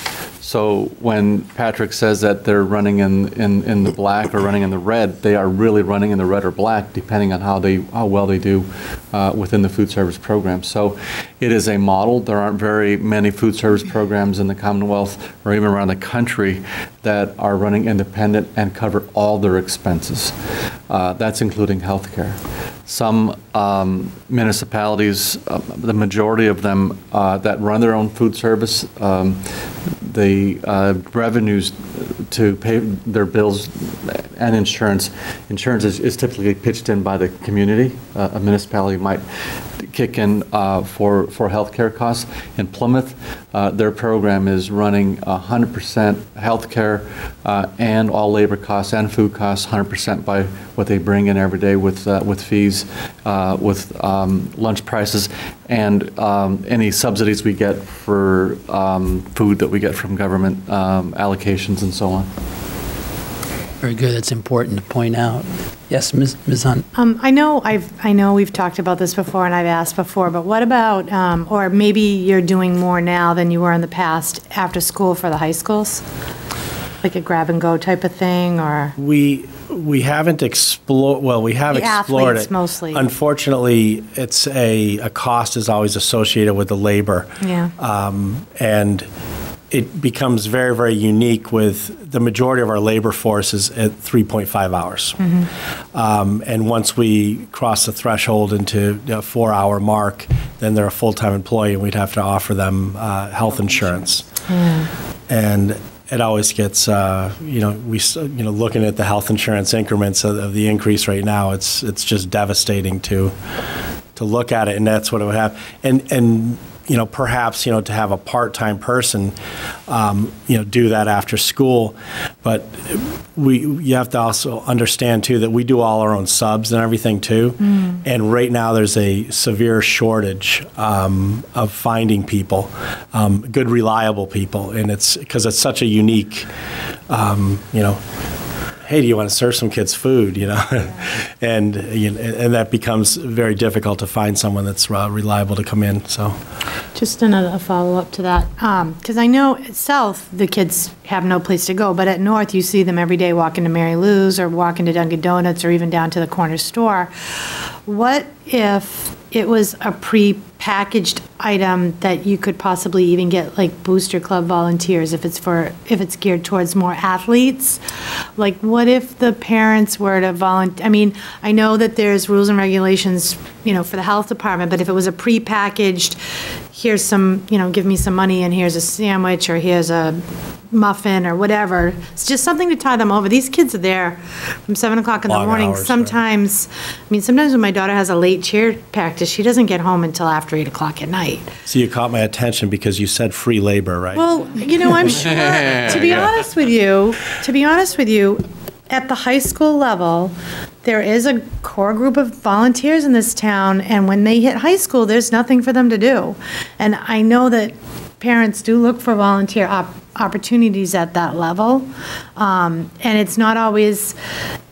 So when Patrick says that they're running in, in, in the black or running in the red, they are really running in the red or black, depending on how they, how well they do uh, within the food service program. So it is a model. There aren't very many food service programs in the Commonwealth or even around the country that are running independent and cover all their expenses. Uh, That's including healthcare. Some um, municipalities, uh, the majority of them uh, that run their own food service, um, the uh, revenues to pay their bills and insurance, insurance is is typically pitched in by the community. Uh, A municipality might kick in uh, for, for healthcare costs. In Plymouth, uh, their program is running 100% healthcare uh, and all labor costs and food costs 100% by what they bring in every day with, uh, with fees, uh, with um, lunch prices, and um, any subsidies we get for um, food that we get from government um, allocations and so on. Very good, that's important to point out. Yes, Ms. Ms. Hunt? Um, I know I've, I know we've talked about this before and I've asked before, but what about, um, or maybe you're doing more now than you were in the past after school for the high schools? Like a grab and go type of thing or? We, we haven't explored, well, we have The explored athletes it. mostly. Unfortunately, it's a, a cost is always associated with the labor. Yeah. Um, And it becomes very, very unique with, the majority of our labor force is at 3.5 hours. Um, And once we cross the threshold into a four-hour mark, then they're a full-time employee, and we'd have to offer them uh, health insurance. And it always gets, uh, you know, we, you know, looking at the health insurance increments of, of the increase right now, it's, it's just devastating to, to look at it, and that's what it would have. And, and, you know, perhaps, you know, to have a part-time person, um, you know, do that after school. But we, you have to also understand too, that we do all our own subs and everything too. And right now, there's a severe shortage um, of finding people, um, good, reliable people. And it's, because it's such a unique, um, you know, hey, do you want to serve some kids food, you know? and, you know, and that becomes very difficult to find someone that's uh, reliable to come in, so. Just another a follow-up to that, because I know at South, the kids have no place to go, but at North, you see them every day walking to Mary Lou's or walking to Dunkin' Donuts or even down to the corner store. What if it was a pre-packaged item that you could possibly even get like Booster Club volunteers if it's for, if it's geared towards more athletes? Like, what if the parents were to volunteer, I mean, I know that there's rules and regulations, you know, for the health department, but if it was a pre-packaged, here's some, you know, give me some money and here's a sandwich or here's a muffin or whatever, it's just something to tie them over. These kids are there from seven o'clock in the morning. hours, right. Sometimes, I mean, sometimes when my daughter has a late cheer practice, she doesn't get home until after eight o'clock at night. So you caught my attention because you said free labor, right? Well, you know, I'm sure, to be Yeah. honest with you, to be honest with you, at the high school level, there is a core group of volunteers in this town, and when they hit high school, there's nothing for them to do. And I know that parents do look for volunteer op- opportunities at that level, um, and it's not always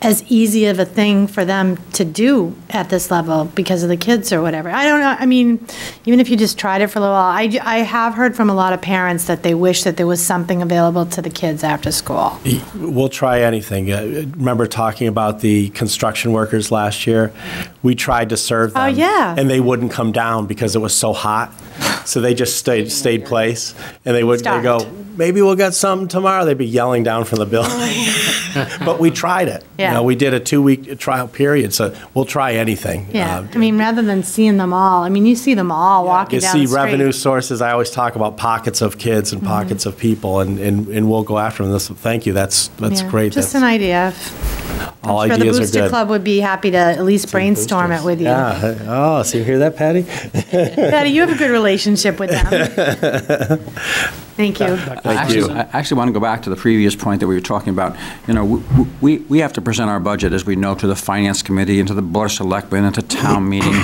as easy of a thing for them to do at this level because of the kids or whatever. I don't know, I mean, even if you just tried it for a little while, I, I have heard from a lot of parents that they wish that there was something available to the kids after school. We'll try anything. Uh, Remember talking about the construction workers last year? We tried to serve them. Oh, yeah. And they wouldn't come down because it was so hot. So they just stayed, stayed place. And they would, they go, maybe we'll get something tomorrow. They'd be yelling down from the building. But we tried it. You Yeah. know, we did a two-week trial period, so we'll try anything. Yeah, Uh, I mean, rather than seeing them all, I mean, you see them all walking You down see the street. revenue sources, I always talk about pockets of kids and Mhm. pockets of people, and, and, and we'll go after them. This, thank you, that's, that's Yeah, great. Just That's- an idea. All I'm sure the ideas are Booster good. Club would be happy to at least brainstorm it with you. Yeah, oh, so you hear that, Patty? Patty, you have a good relationship with them. Thank you. Thank Actually, I actually want to go back to the previous point that we were talking about. You know, w- we, we have to present our budget, as we know, to the Finance Committee and to the Board of Selectmen and to town meeting.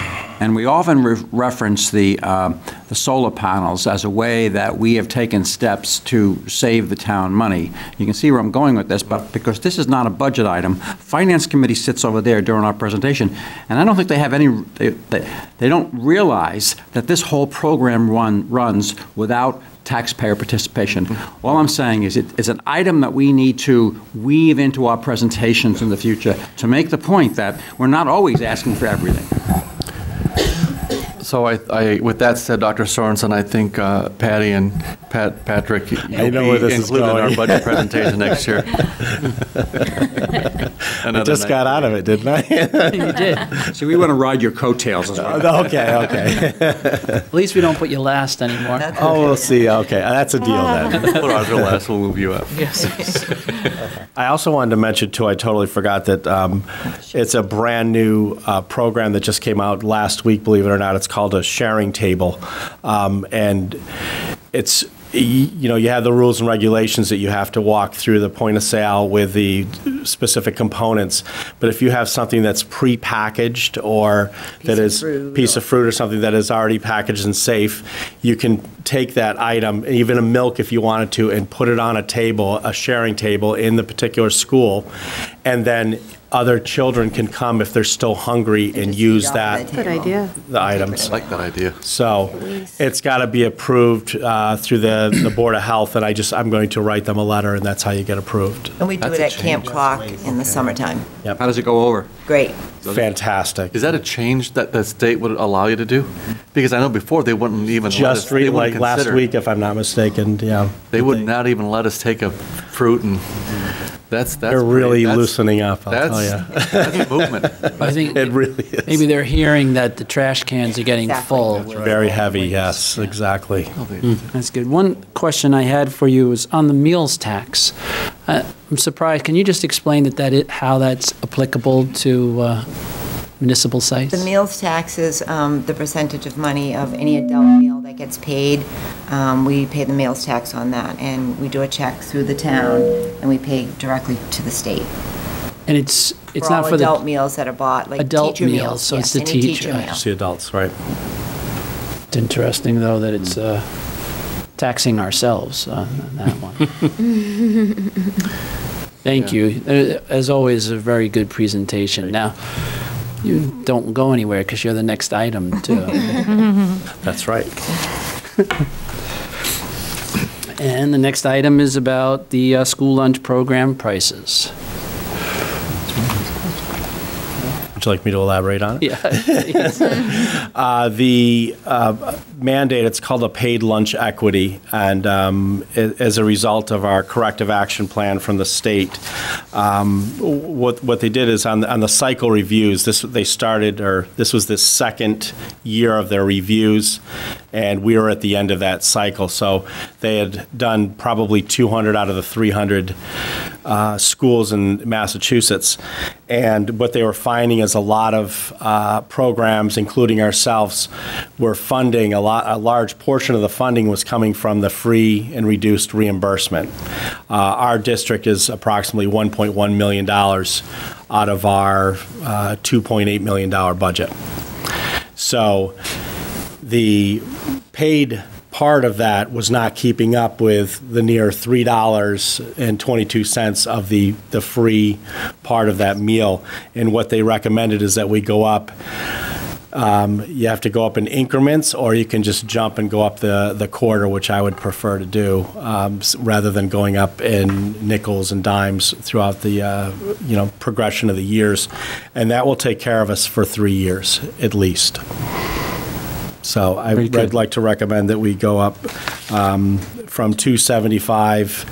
And we often re- reference the, uh, the solar panels as a way that we have taken steps to save the town money. You can see where I'm going with this, but because this is not a budget item, Finance Committee sits over there during our presentation, and I don't think they have any, they, they they don't realize that this whole program run, runs without taxpayer participation. All I'm saying is it is an item that we need to weave into our presentations in the future to make the point that we're not always asking for everything. So I, I, with that said, Dr. Sorensen, I think uh, Patty and Pat, Patrick, you'll know where be this is included in our budget presentation next year. I just got out of it, didn't I? You did. See, we want to ride your coattails as well. Okay, okay. At least we don't put you last anymore. Oh, we'll see, okay, that's a deal then. Put Roger last, we'll move you up. Yes. I also wanted to mention too, I totally forgot that um, it's a brand-new uh, program that just came out last week, believe it or not. It's called a sharing table. Um, And it's, y- you know, you have the rules and regulations that you have to walk through the point of sale with the specific components. But if you have something that's pre-packaged or that of is, fruit piece of fruit or something that is already packaged and safe, you can take that item, even a milk if you wanted to, and put it on a table, a sharing table in the particular school. And then other children can come if they're still hungry and use that Good idea. the items. I like that idea. So it's got to be approved uh, through the, the Board of Health, and I just, I'm going to write them a letter, and that's how you get approved. And we do That's it a at Camp change. Clock in the summertime. How does it go over? Great. Fantastic. Is that a change that the state would allow you to do? Because I know before they wouldn't even let us. Just re- they wouldn't like last consider- week, if I'm not mistaken, yeah. They would not even let us take a fruit and, that's, that's. They're really that's- loosening up, I'll tell That's, you. that's movement. I think It really is. maybe they're hearing that the trash cans are getting Exactly. full. Very heavy, yes, exactly. That's good. One question I had for you was on the meals tax. Uh, I'm surprised, can you just explain that that, it- how that's applicable to uh, municipal sites? The meals tax is um, the percentage of money of any adult meal that gets paid. Um, We pay the meals tax on that, and we do a check through the town, and we pay directly to the state. And it's, it's For not all for adult the, meals that are bought, like Adult teacher meals, meals. so it's the any teacher. meal. Just the adults, right. it's interesting, though, that it's uh, taxing ourselves uh, on that one. Thank you. Uh, As always, a very good presentation. Now, you don't go anywhere because you're the next item, too. That's right. And the next item is about the uh, school lunch program prices. Would you like me to elaborate on it? Yeah. Uh, The uh, mandate, it's called a paid lunch equity, and um, as a result of our corrective action plan from the state, um, what what they did is on the on the cycle reviews, this, they started, or this was the second year of their reviews, and we were at the end of that cycle. So they had done probably 200 out of the 300 uh, schools in Massachusetts. And what they were finding is a lot of uh, programs, including ourselves, were funding, a lot, a large portion of the funding was coming from the free and reduced reimbursement. Uh, Our district is approximately $1.1 million out of our uh, $2.8 million budget. So the paid part of that was not keeping up with the near three dollars and twenty-two cents of the, the free part of that meal. And what they recommended is that we go up, um, you have to go up in increments, or you can just jump and go up the, the quarter, which I would prefer to do, um, rather than going up in nickels and dimes throughout the, uh, you know, progression of the years. And that will take care of us for three years, at least. So I- Very good. I'd like to recommend that we go up um, from 275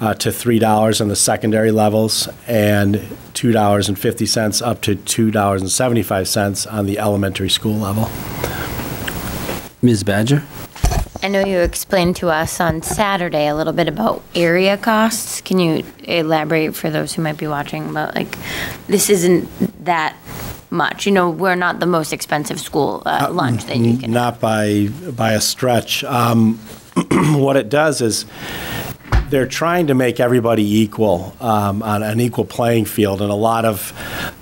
uh, to $3 on the secondary levels and $2.50 up to $2.75 on the elementary school level. Ms. Badger? I know you explained to us on Saturday a little bit about area costs. Can you elaborate for those who might be watching about like this isn't that much? You know, we're not the most expensive school uh, lunch that you can. Not by, by a stretch. Um, What it does is, they're trying to make everybody equal, um, on an equal playing field, and a lot of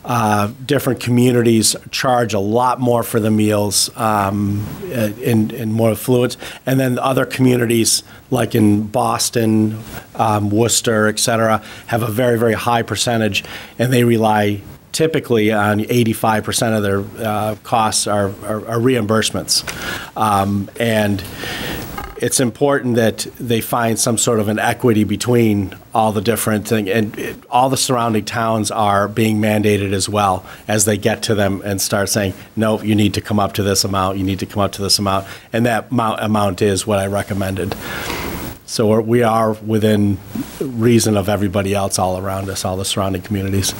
uh, different communities charge a lot more for the meals um, uh, in, in more affluent, and then other communities, like in Boston, um, Worcester, et cetera, have a very, very high percentage, and they rely typically on 85% of their uh, costs are, are, are reimbursements. Um, and it's important that they find some sort of an equity between all the different thing, and it, all the surrounding towns are being mandated as well as they get to them and start saying, no, you need to come up to this amount, you need to come up to this amount, and that amount, is what I recommended. So we're, we are within reason of everybody else all around us, all the surrounding communities.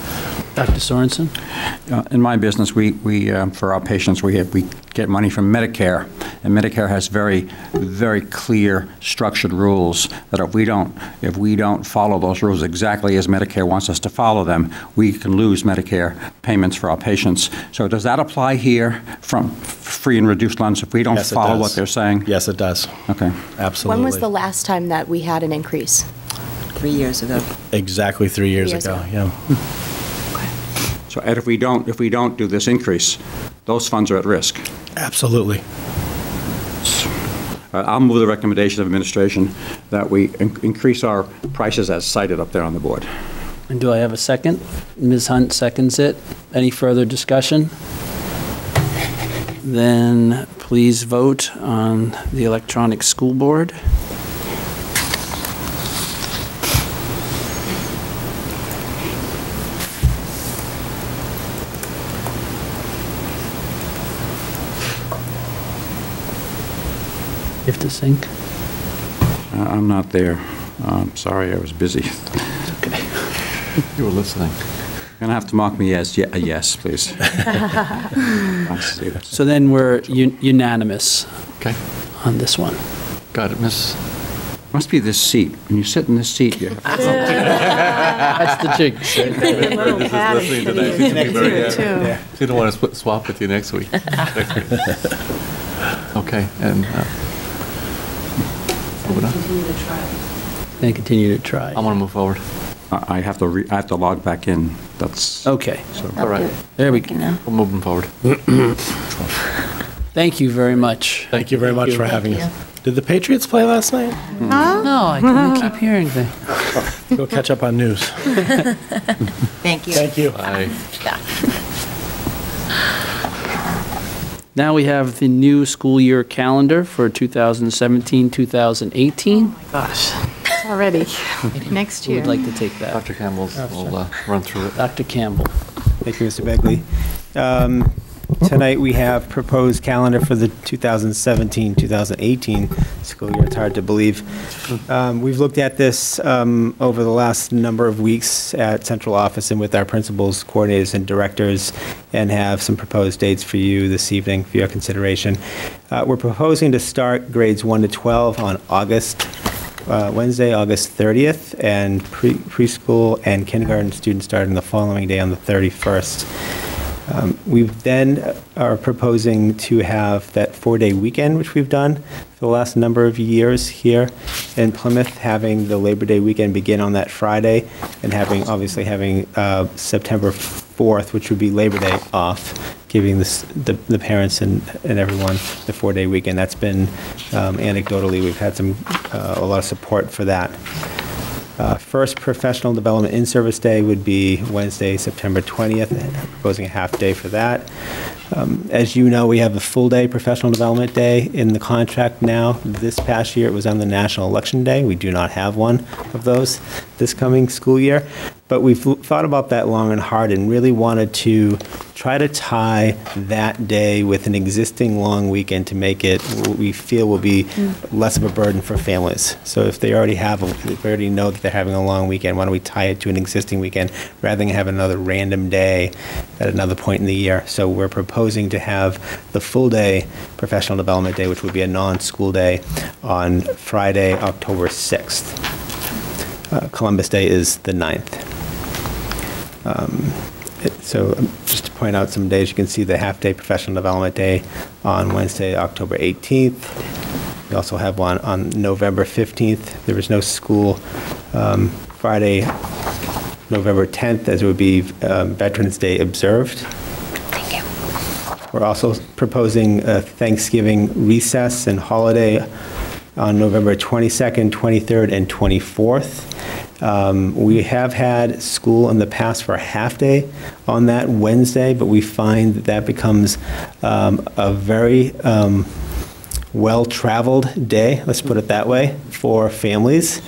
Dr. Sorensen? Uh, In my business, we, we, um, for our patients, we, have- we get money from Medicare, and Medicare has very, very clear, structured rules that if we don't, if we don't follow those rules exactly as Medicare wants us to follow them, we can lose Medicare payments for our patients. So does that apply here from free and reduced lunch if we don't Yes, follow what they're saying? Yes, it does. Okay. Absolutely. When was the last time that we had an increase? Three years ago. Exactly three years Years ago, ago. yeah. So Ed, if we don't, if we don't do this increase, those funds are at risk. Absolutely. Uh, I'll move the recommendation of administration that we in- increase our prices as cited up there on the board. And do I have a second? Ms. Hunt seconds it. Any further discussion? Then please vote on the electronic school board. To sync. Uh, I'm not there. Um, Sorry, I was busy. Okay, You were listening. You're going to have to mark me as ye- a yes, please. I. So then we're un- unanimous Okay, on this one. got it, Miss. Must be this seat. When you sit in this seat, you have That's the jinx. Little This is Patty listening should today. She's gonna be very happy. too. She don't want to swap with you next week. Next week. Okay, and, uh, moving on. And continue to try. I want to move forward. I I have to, re- I have to log back in. That's, Okay, so, All right, there we go. we're moving forward. Thank you very much. Thank you very much for having us. Did the Patriots play last night? No, I I keep hearing things. Go catch up on news. Thank you. Thank you. Bye. Now we have the new school year calendar for 2017, 2018. Gosh, It's already, next Who year. would like to take that? Dr. Campbell's will uh, run through it. Dr. Campbell. Thank you, Mr. Begley. Um, Tonight, we have proposed calendar for the 2017-2018 school year. It's hard to believe. Um, We've looked at this um, over the last number of weeks at central office and with our principals, coordinators, and directors, and have some proposed dates for you this evening for your consideration. Uh, We're proposing to start grades 1 to 12 on August uh, Wednesday, August 30th, and pre- preschool and kindergarten students starting the following day on the 31st. Um, We then are proposing to have that four-day weekend, which we've done for the last number of years here in Plymouth, having the Labor Day weekend begin on that Friday, and having, obviously having uh, September 4th, which would be Labor Day, off, giving this- the the parents and and everyone the four-day weekend. That's been, um, anecdotally, we've had some, uh, a lot of support for that. Uh, First professional development in-service day would be Wednesday, September 20th, proposing a half-day for that. Um, As you know, we have a full-day professional development day in the contract now. This past year, it was on the National Election Day. We do not have one of those this coming school year. But we've thought about that long and hard and really wanted to try to tie that day with an existing long weekend to make it, what we feel will be less of a burden for families. So if they already have, a- if they already know that they're having a long weekend, why don't we tie it to an existing weekend rather than have another random day at another point in the year? So we're proposing to have the full-day professional development day, which would be a non-school day, on Friday, October 6th. Uh, Columbus Day is the 9th. Um, So um, just to point out some days, you can see the half-day professional development day on Wednesday, October 18th. We also have one on November 15th. There is no school um, Friday, November 10th, as it would be um, Veterans Day observed. We're also proposing a Thanksgiving recess and holiday on November 22nd, 23rd, and 24th. Um, We have had school in the past for a half-day on that Wednesday, but we find that that becomes um, a very um, well-traveled day, let's put it that way, for families.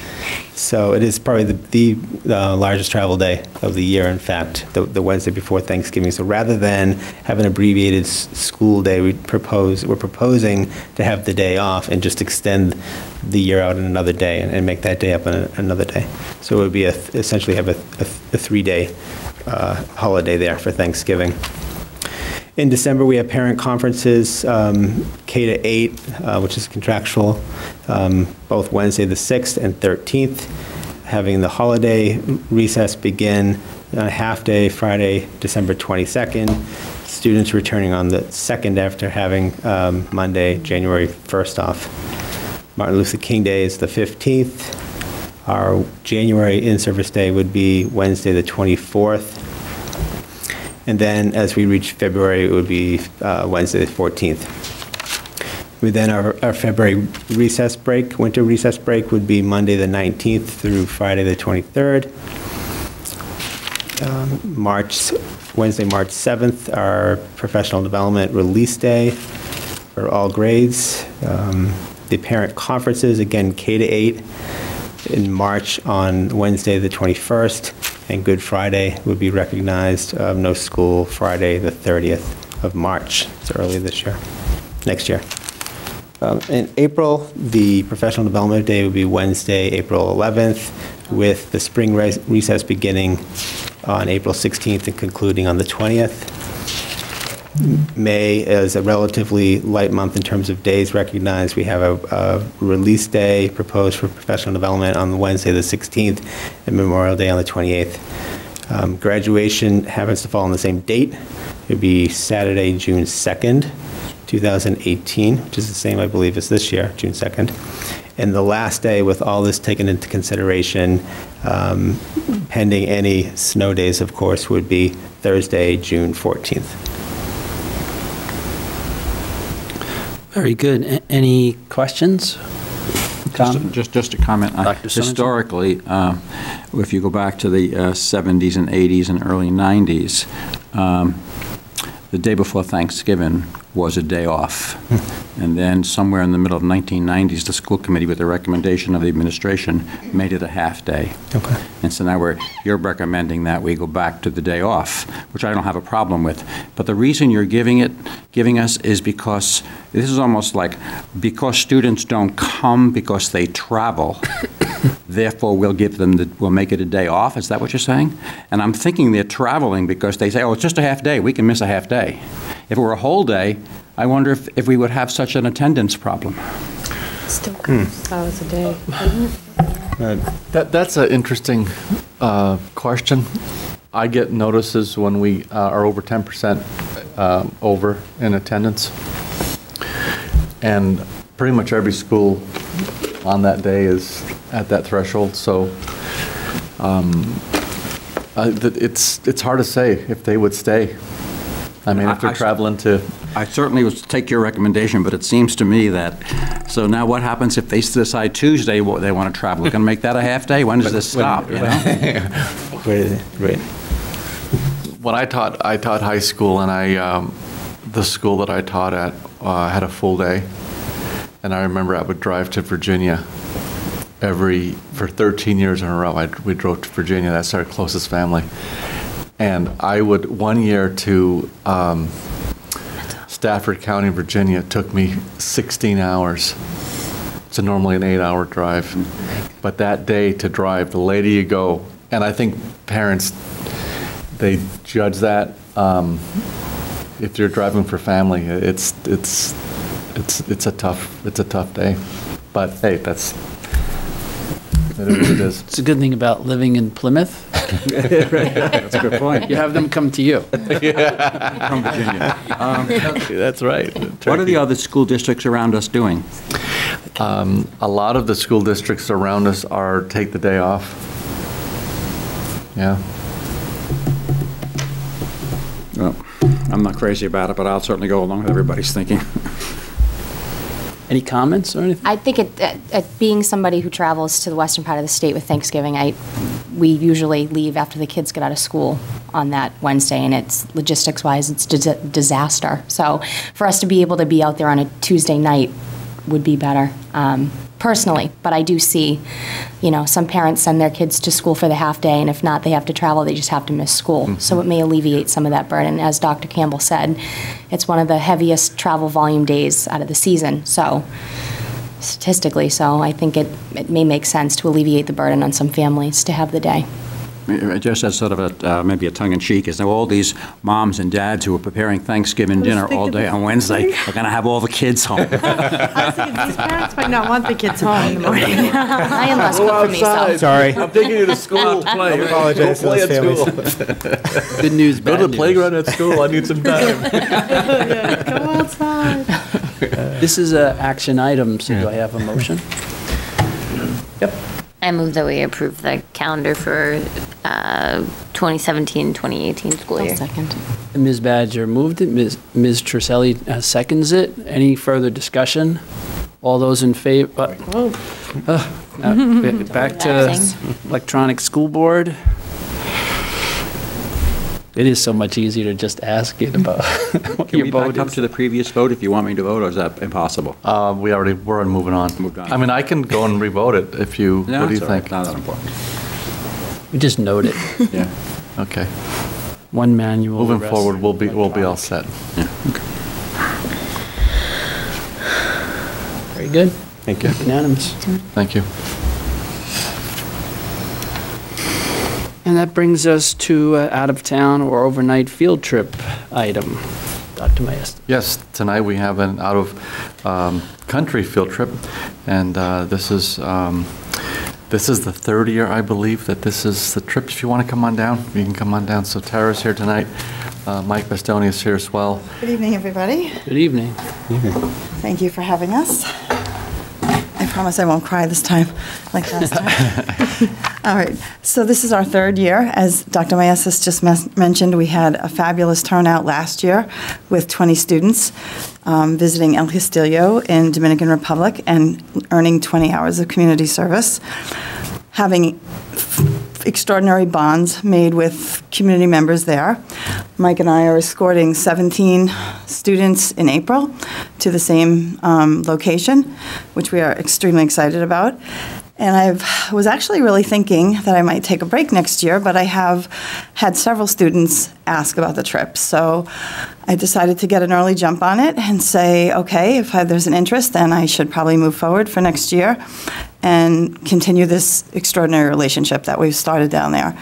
So it is probably the, the uh, largest travel day of the year, in fact, the, the Wednesday before Thanksgiving. So rather than have an abbreviated s- school day, we propose, we're proposing to have the day off and just extend the year out in another day and, and make that day up on a- another day. So it would be a, essentially have a, a, a three-day uh, holiday there for Thanksgiving. In December, we have parent conferences, um, K to 8, uh, which is contractual, um, both Wednesday, the 6th and 13th, having the holiday recess begin on a half-day, Friday, December 22nd, students returning on the 2nd after having um, Monday, January 1st off. Martin Luther King Day is the 15th. Our January in-service day would be Wednesday, the 24th. And then as we reach February, it would be uh, Wednesday, the 14th. We then, our, our February recess break, winter recess break would be Monday, the 19th through Friday, the 23rd. Um, March, Wednesday, March 7th, our professional development release day for all grades. Um, The parent conferences, again, K to 8 in March on Wednesday, the 21st, and Good Friday would be recognized, um, no school, Friday, the 30th of March. It's early this year, next year. Um, In April, the Professional Development Day would be Wednesday, April 11th, with the spring recess beginning on April 16th and concluding on the 20th. May is a relatively light month in terms of days recognized. We have a, a release day proposed for professional development on Wednesday, the 16th, and Memorial Day on the 28th. Um, graduation happens to fall on the same date. It would be Saturday, June 2nd, 2018, which is the same, I believe, as this year, June 2nd. And the last day, with all this taken into consideration, um, pending any snow days, of course, would be Thursday, June 14th. Very good. A- Any questions? Just, just, just a comment. Uh, Dr. Historically, uh, if you go back to the uh, 70s and 80s and early 90s, um, the day before Thanksgiving was a day off. And then somewhere in the middle of 1990s, the school committee, with the recommendation of the administration, made it a half-day. Okay. And so now we're, you're recommending that we go back to the day off, which I don't have a problem with. But the reason you're giving it, giving us is because, this is almost like, because students don't come because they travel, therefore we'll give them, the we'll make it a day off? Is that what you're saying? And I'm thinking they're traveling because they say, oh, it's just a half day, we can miss a half day. If it were a whole day, I wonder if, if we would have such an attendance problem. Still Hmm. counts as a day, doesn't? That, that's an interesting uh, question. I get notices when we uh, are over 10% uh, over in attendance. And pretty much every school on that day is at that threshold, so um, uh, it's, it's hard to say if they would stay. I mean, if they're I- traveling to, I certainly would take your recommendation, but it seems to me that, so now what happens if they decide Tuesday what they want to travel? We're going to make that a half-day? When does this stop, you know? Right, right. when I taught, I taught high school, and I, um, the school that I taught at uh, had a full day. And I remember I would drive to Virginia every, for 13 years in a row. I, we drove to Virginia. That's our closest family. And I would, one year to um, Stafford County, Virginia, took me 16 hours. It's normally an eight-hour drive. But that day to drive, the later you go, and I think parents, they judge that. Um, if you're driving for family, it's, it's, it's, it's a tough, it's a tough day. But hey, that's, it is what it is. It's a good thing about living in Plymouth. That's a good point. You have them come to you. From Virginia. Um, That's right. What are the other school districts around us doing? Um, A lot of the school districts around us are take the day off. Yeah. Well, I'm not crazy about it, but I'll certainly go along with everybody's thinking. Any comments or anything? I think it, it, it- being somebody who travels to the western part of the state with Thanksgiving, I, we usually leave after the kids get out of school on that Wednesday, and it's logistics-wise, it's dis- disaster. So for us to be able to be out there on a Tuesday night would be better, um, personally. But I do see, you know, some parents send their kids to school for the half day, and if not, they have to travel, they just have to miss school. Mm-hmm. So it may alleviate some of that burden. As Dr. Campbell said, it's one of the heaviest travel volume days out of the season, so statistically, so I think it, it may make sense to alleviate the burden on some families to have the day. Just as sort of a, uh, maybe a tongue-in-cheek, is now all these moms and dads who are preparing Thanksgiving dinner all day on Wednesday are going to have all the kids home. These parents might not want the kids home in the morning. I am less cook for me, so. Sorry. I'm taking you to school to play. I apologize Go to play those at families. school. Good news, Go to the news. playground at school, I need some time. Go outside. This is an action item, so do I have a motion? I move that we approve the calendar for uh, 2017, 2018 school year. second. Ms. Badger moved it, Ms. Ms. Trisselli uh, seconds it. Any further discussion? All those in favor? Back to electronic school board. It is so much easier to just ask it about what Can your we back vote up is. to the previous vote if you want me to vote, or is that impossible? Uh, We already, were on moving on. Moved on. I mean, I can go and revote it if you, No, what do you it's all right, think? Not that important. We just note it. Yeah, okay. One manual. Moving forward, we'll be, we'll be all set. Yeah. Okay. Very good. Thank you. Unanimous. Thank you. And that brings us to uh, out-of-town or overnight field trip item. Dr. Maestas. Yes, tonight we have an out-of-country field trip, and uh, this is, um, this is the third year, I believe, that this is the trip. If you want to come on down, you can come on down. So Tara's here tonight, uh, Mike Bastoni is here as well. Good evening, everybody. Good evening. Thank you for having us. I promise I won't cry this time like last time. All right, so this is our third year. As Dr. Maestas just mes- mentioned, we had a fabulous turnout last year with 20 students um, visiting El Castillo in Dominican Republic and earning 20 hours of community service, having extraordinary bonds made with community members there. Mike and I are escorting 17 students in April to the same um, location, which we are extremely excited about. And I was actually really thinking that I might take a break next year, but I have had several students ask about the trip. So I decided to get an early jump on it and say, okay, if I, there's an interest, then I should probably move forward for next year and continue this extraordinary relationship that we've started down there.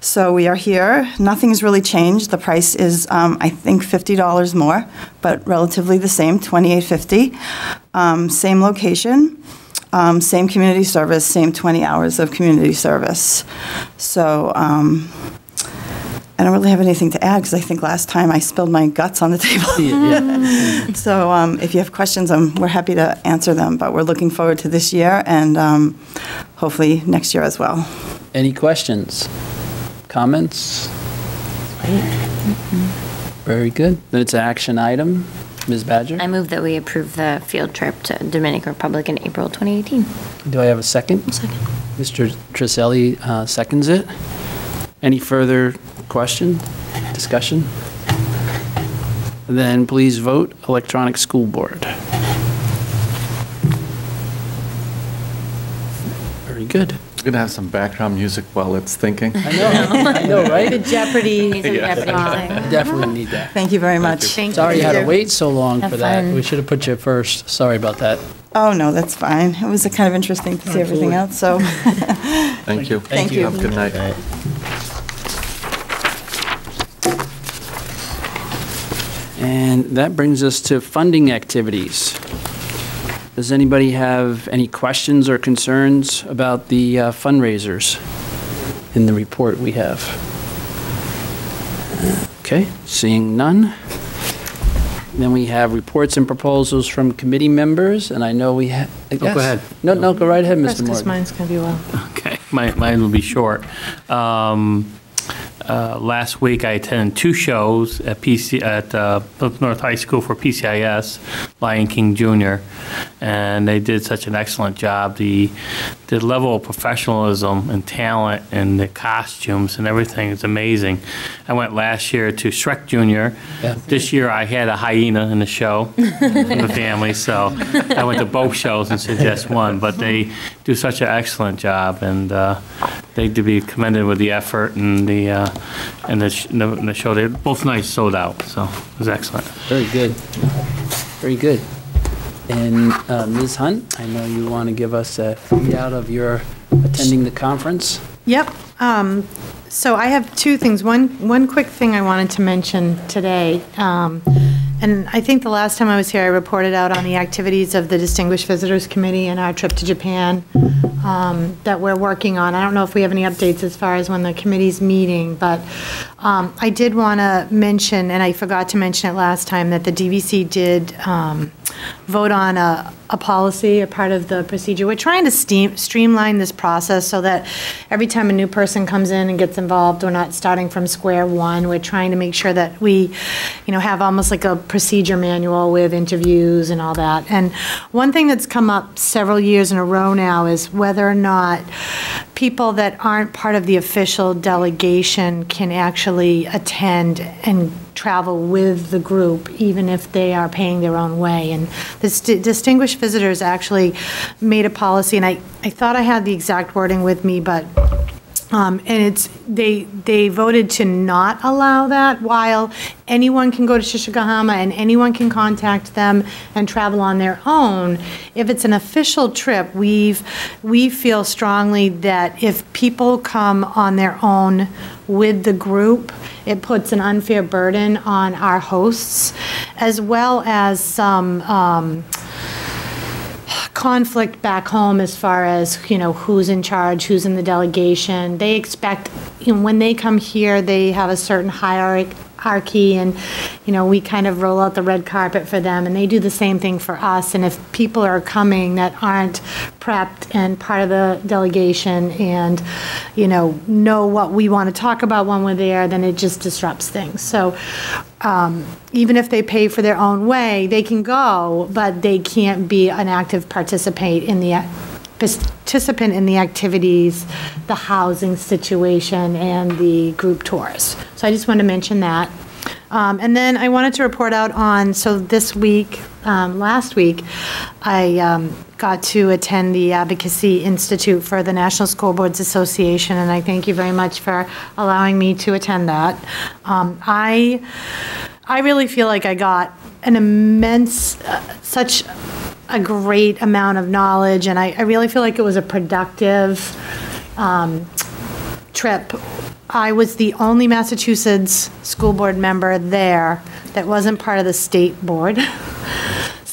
So we are here. Nothing's really changed. The price is, um, I think, $50 more, but relatively the same, $28.50. Um, same location. Um, same community service, same 20 hours of community service. So um, I don't really have anything to add because I think last time I spilled my guts on the table. so um, if you have questions, um, we're happy to answer them. But we're looking forward to this year and um, hopefully next year as well. Any questions? Comments? Very good. Then it's an action item. Ms. Badger? I move that we approve the field trip to Dominican Republic in April 2018. Do I have a second? A Second. Mr. Trisselli uh, seconds it. Any further question, discussion? Then please vote electronic school board. Very good. We're going to have some background music while it's thinking. I know, I know, right? The Jeopardy. Yeah. Definitely need that. Thank you very much. Sorry you had to wait so long Have for that. fun. We should have put you first. Sorry about that. Oh, no, that's fine. It was kind of interesting to see everything else, so. Thank you. Thank you. Have a good night. And that brings us to funding activities. Does anybody have any questions or concerns about the uh, fundraisers in the report we have? Okay, seeing none. Then we have reports and proposals from committee members, and I know we have. Oh, go ahead. No, no, go right ahead, That's Mr. because Morgan. mine's going to be well. Okay, my- mine will be short. Um, uh, last week I attended two shows at PC, at uh, Plymouth North High School for PCIS, Lion King Jr., and they did such an excellent job. The, the level of professionalism and talent and the costumes and everything is amazing. I went last year to Shrek Jr. Yeah. This year I had a hyena in the show from the family, so I went to both shows and said one. But they do such an excellent job, and uh, they to be commended with the effort and the uh, and the, sh- the, the show. They both nights sold out, so it was excellent. Very good. Very good. And uh, Ms. Hunt, I know you want to give us a readout of your attending the conference. Yep. Um, So I have two things. One, one quick thing I wanted to mention today. Um, And I think the last time I was here, I reported out on the activities of the Distinguished Visitors Committee and our trip to Japan um, that we're working on. I don't know if we have any updates as far as when the committee's meeting, but um, I did want to mention, and I forgot to mention it last time, that the DVC did um, vote on a, a policy, a part of the procedure. We're trying to steam, streamline this process so that every time a new person comes in and gets involved, we're not starting from square one. We're trying to make sure that we, you know, have almost like a procedure manual with interviews and all that. And one thing that's come up several years in a row now is whether or not people that aren't part of the official delegation can actually attend and travel with the group, even if they are paying their own way. And the st- distinguished visitors actually made a policy, and I, I thought I had the exact wording with me, but um, And it's, they, they voted to not allow that, while anyone can go to Shichigahama and anyone can contact them and travel on their own. If it's an official trip, we've, we feel strongly that if people come on their own with the group, it puts an unfair burden on our hosts, as well as some, um, conflict back home as far as, you know, who's in charge, who's in the delegation. They expect, you know, when they come here, they have a certain hierarchy and, you know, we kind of roll out the red carpet for them and they do the same thing for us. And if people are coming that aren't prepped and part of the delegation and, you know, know what we want to talk about when we're there, then it just disrupts things. So um, even if they pay for their own way, they can go, but they can't be an active participant in the participant in the activities, the housing situation, and the group tours. So I just wanted to mention that. Um, And then I wanted to report out on, so this week, um, last week, I um, got to attend the Advocacy Institute for the National School Boards Association, and I thank you very much for allowing me to attend that. Um, I, I really feel like I got an immense, uh, such a great amount of knowledge, and I, I really feel like it was a productive um, trip. I was the only Massachusetts school board member there that wasn't part of the state board.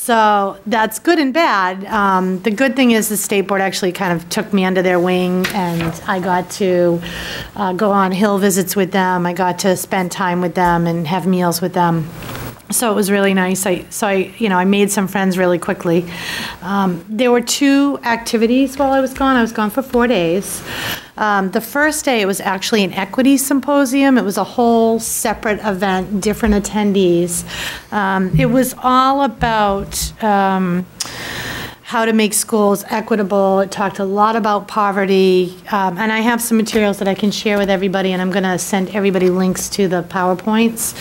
So that's good and bad. Um, the good thing is the state board actually kind of took me under their wing, and I got to uh, go on hill visits with them. I got to spend time with them and have meals with them. So it was really nice. I, so I, you know, I made some friends really quickly. Um, there were two activities while I was gone. I was gone for four days. Um, the first day, it was actually an equity symposium. It was a whole separate event, different attendees. Um, it was all about, um, how to make schools equitable. It talked a lot about poverty. Um, and I have some materials that I can share with everybody, and I'm going to send everybody links to the PowerPoints.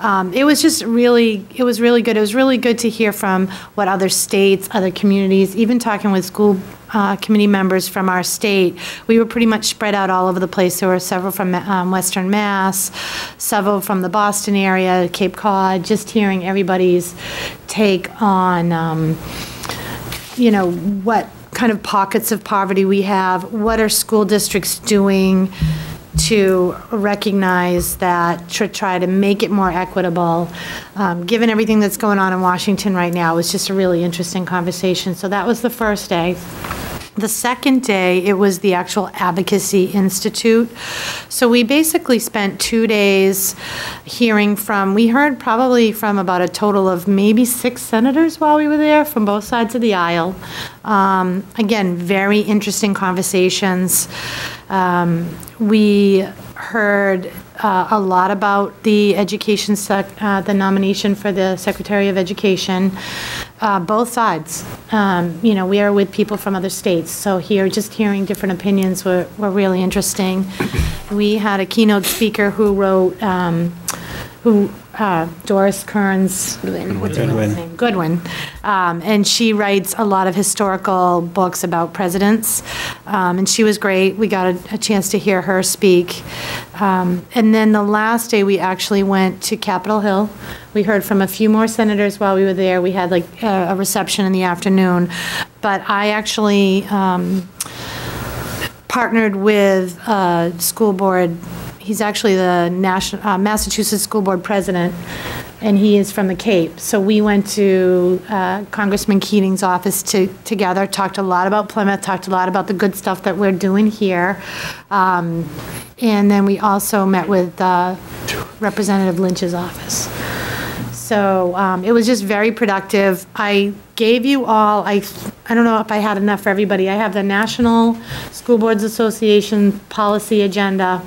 Um, it was just really, it was really good. It was really good to hear from what other states, other communities, even talking with school uh, committee members from our state. We were pretty much spread out all over the place. There were several from um, Western Mass, several from the Boston area, Cape Cod, just hearing everybody's take on. Um, you know, what kind of pockets of poverty we have, what are school districts doing to recognize that, to try to make it more equitable. Um, Given everything that's going on in Washington right now, it was just a really interesting conversation. So that was the first day. The second day, it was the actual Advocacy Institute. So we basically spent two days hearing from, we heard probably from about a total of maybe six senators while we were there from both sides of the aisle. Um, Again, very interesting conversations. Um, We heard uh, a lot about the education, sec- uh, the nomination for the Secretary of Education, uh, both sides. Um, You know, we are with people from other states, so here, just hearing different opinions were, were really interesting. We had a keynote speaker who wrote, um, who, uh, Doris Kearns. what's her Goodwin. name? Goodwin. Um, And she writes a lot of historical books about presidents. Um, And she was great. We got a, a chance to hear her speak. Um, And then the last day, we actually went to Capitol Hill. We heard from a few more senators while we were there. We had like a a reception in the afternoon. But I actually um, partnered with a school board, he's actually the national, uh, Massachusetts School Board President, and he is from the Cape. So we went to uh, Congressman Keating's office to, together, talked a lot about Plymouth, talked a lot about the good stuff that we're doing here. Um, And then we also met with uh, Representative Lynch's office. So um, it was just very productive. I gave you all, I, I don't know if I had enough for everybody. I have the National School Boards Association policy agenda,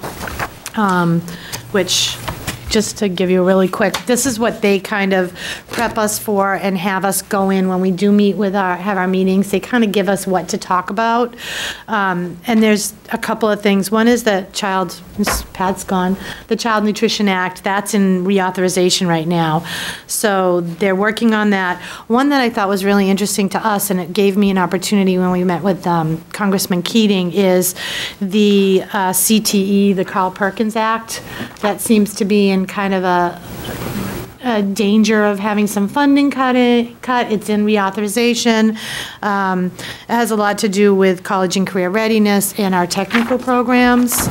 um, which, just to give you a really quick, this is what they kind of prep us for and have us go in when we do meet with our, have our meetings. They kind of give us what to talk about. Um, And there's a couple of things. One is the child. Pat's gone, the Child Nutrition Act, that's in reauthorization right now. So they're working on that. One that I thought was really interesting to us, and it gave me an opportunity when we met with um, Congressman Keating, is the uh, CTE, the Carl Perkins Act. That seems to be in kind of a, a danger of having some funding cut, it- cut. It's in reauthorization. Um, It has a lot to do with college and career readiness and our technical programs.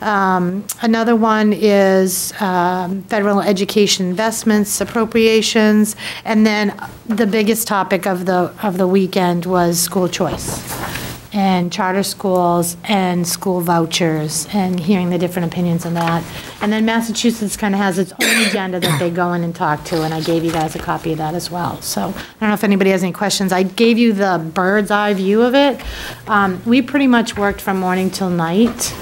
Um, Another one is um, federal education investments appropriations. And then the biggest topic of the, of the weekend was school choice and charter schools and school vouchers and hearing the different opinions on that. And then Massachusetts kind of has its own agenda that they go in and talk to, and I gave you guys a copy of that as well. So I don't know if anybody has any questions. I gave you the bird's eye view of it. Um, We pretty much worked from morning till night.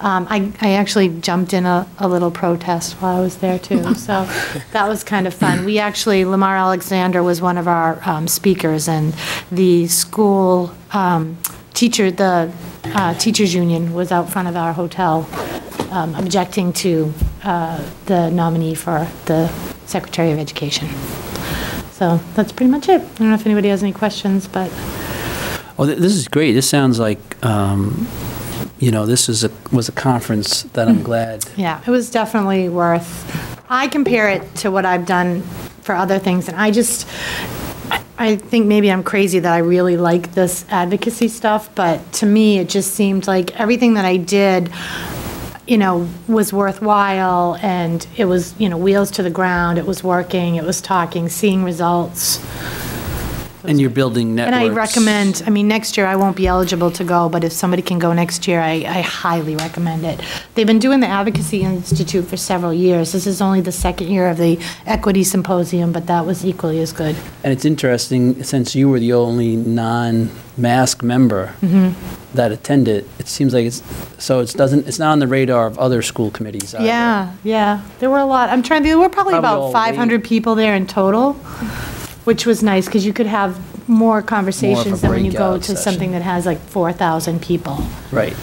Um, I, I actually jumped in a, a little protest while I was there too, so that was kind of fun. We actually, Lamar Alexander was one of our um, speakers, and the school um, teacher, the uh, teachers union was out front of our hotel um, objecting to uh, the nominee for the Secretary of Education. So that's pretty much it. I don't know if anybody has any questions, but Well, th- this is great. This sounds like, um, you know, this is a, was a conference that I'm glad. Yeah, it was definitely worth, I compare it to what I've done for other things, and I just, I- think maybe I'm crazy that I really like this advocacy stuff, but to me, it just seemed like everything that I did, you know, was worthwhile, and it was, you know, wheels to the ground, it was working, it was talking, seeing results. And you're building networks. And I recommend, I mean, next year I won't be eligible to go, but if somebody can go next year, I, I highly recommend it. They've been doing the Advocacy Institute for several years. This is only the second year of the Equity Symposium, but that was equally as good. And it's interesting, since you were the only non-MASC member Mhm. that attended, it seems like it's, so it doesn't, it's not on the radar of other school committees either. Yeah, yeah, there were a lot. I'm trying to, there were probably Probably all about 500 people there in total, which was nice, because you could have more conversations than when you go breakout to something that has like 4,000 people. Right.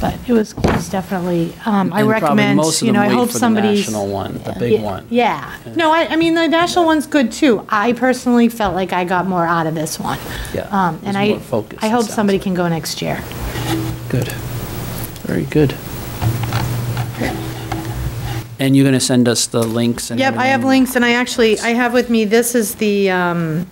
But it was, it was definitely, um, I And probably recommend, most of you know, them I wait hope for the somebody's. national one, the big Yeah, one. Yeah. No, I, I mean, the national one's good too. I personally felt like I got more out of this one. Yeah, Um, it and was I, more focused, I it hope sounds somebody can go next year. Good. Very good. And you're going to send us the links and Yep, I have everything? links, and I actually, I have with me, this is the, um,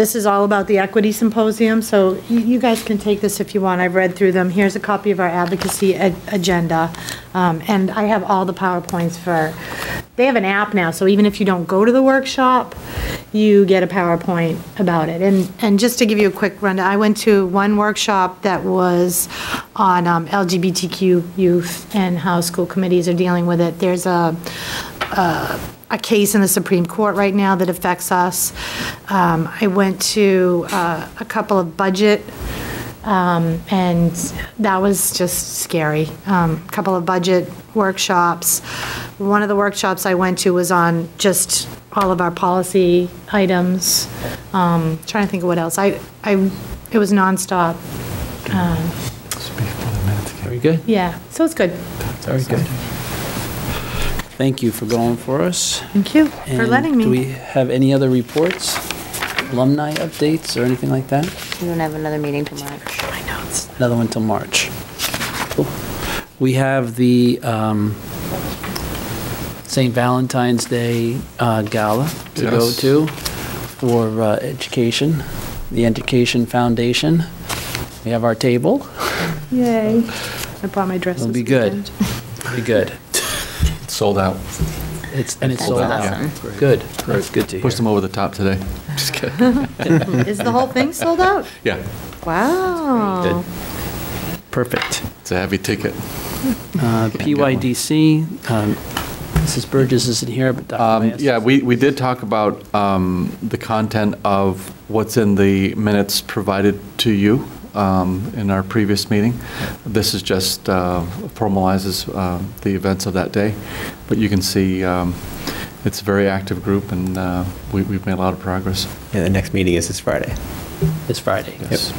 this is all about the Equity Symposium, so you, guys can take this if you want, I've read through them. Here's a copy of our advocacy a- agenda, um, and I have all the PowerPoints for, they have an app now, so even if you don't go to the workshop, you get a PowerPoint about it. And, and just to give you a quick rundown, I went to one workshop that was on um, LGBTQ youth and how school committees are dealing with it. There's a, a a case in the Supreme Court right now that affects us. Um, I went to uh, a couple of budget Um, And that was just scary. Um, A Couple of budget workshops. One of the workshops I went to was on just all of our policy items. Um, Trying to think of what else. I, I, it was nonstop. Um, Very good. Yeah, so it's good. Very good. Thank you for going for us. Thank you for And letting me. Do we have any other reports, alumni updates, or anything like that? We don't have another meeting till March. I know. Another one till March. Cool. We have the um, St. Valentine's Day uh, Gala to go Yes. to for uh, education, the Education Foundation. We have our table. Yay. I bought my dress It'll this be good. weekend. Be good. It's sold out. It's, and it's That's sold out. Good. That's good to hear. Pushed them over the top today. Just kidding. Is the whole thing sold out? Yeah, Wow. Perfect. it's a heavy ticket. Uh, PYDC, um, Mrs. Burgess isn't here, but Dr. Um, Maestas- Yeah, we, we did talk about um, the content of what's in the minutes provided to you um, in our previous meeting. This is just uh, formalizes uh, the events of that day, but you can see um, it's a very active group, and uh, we- we've made a lot of progress. Yeah, the next meeting is this Friday. This Friday. Yes.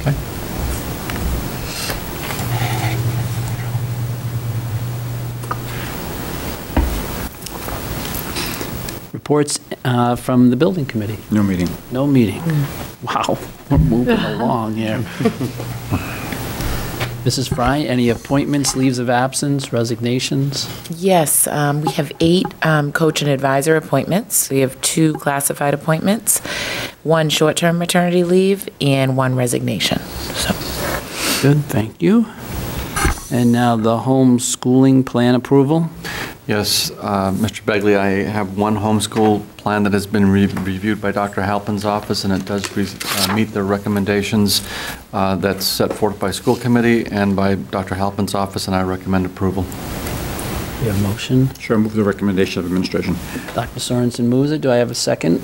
Okay. Reports uh, from the building committee. No meeting. No meeting. Wow, we're moving along here. Mrs. Fry, any appointments, leaves of absence, resignations? Yes, um, we have eight um, coach and advisor appointments. We have two classified appointments, one short-term maternity leave, and one resignation. So, Good, thank you. And now the homeschooling plan approval. Yes, uh, Mr. Begley, I have one homeschool plan that has been re- reviewed by Dr. Halpin's office, and it does re- uh, meet the recommendations uh, that's set forth by school committee and by Dr. Halpin's office, and I recommend approval. We have a motion. Sure, move the recommendation of administration. Dr. Sorensen moves it. Do I have a second?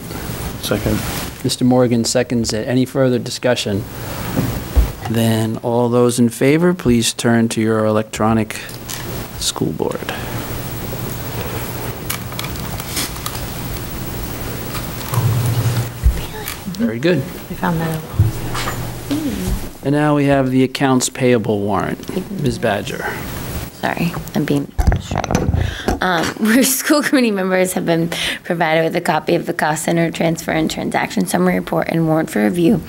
Second. Mr. Morgan seconds it. Any further discussion? Then all those in favor, please turn to your electronic school board. Very good. I found that out. And now we have the accounts payable warrant. Ms. Badger. Sorry, I'm being. Um, Where school committee members have been provided with a copy of the cost center transfer and transaction summary report and warrant for review,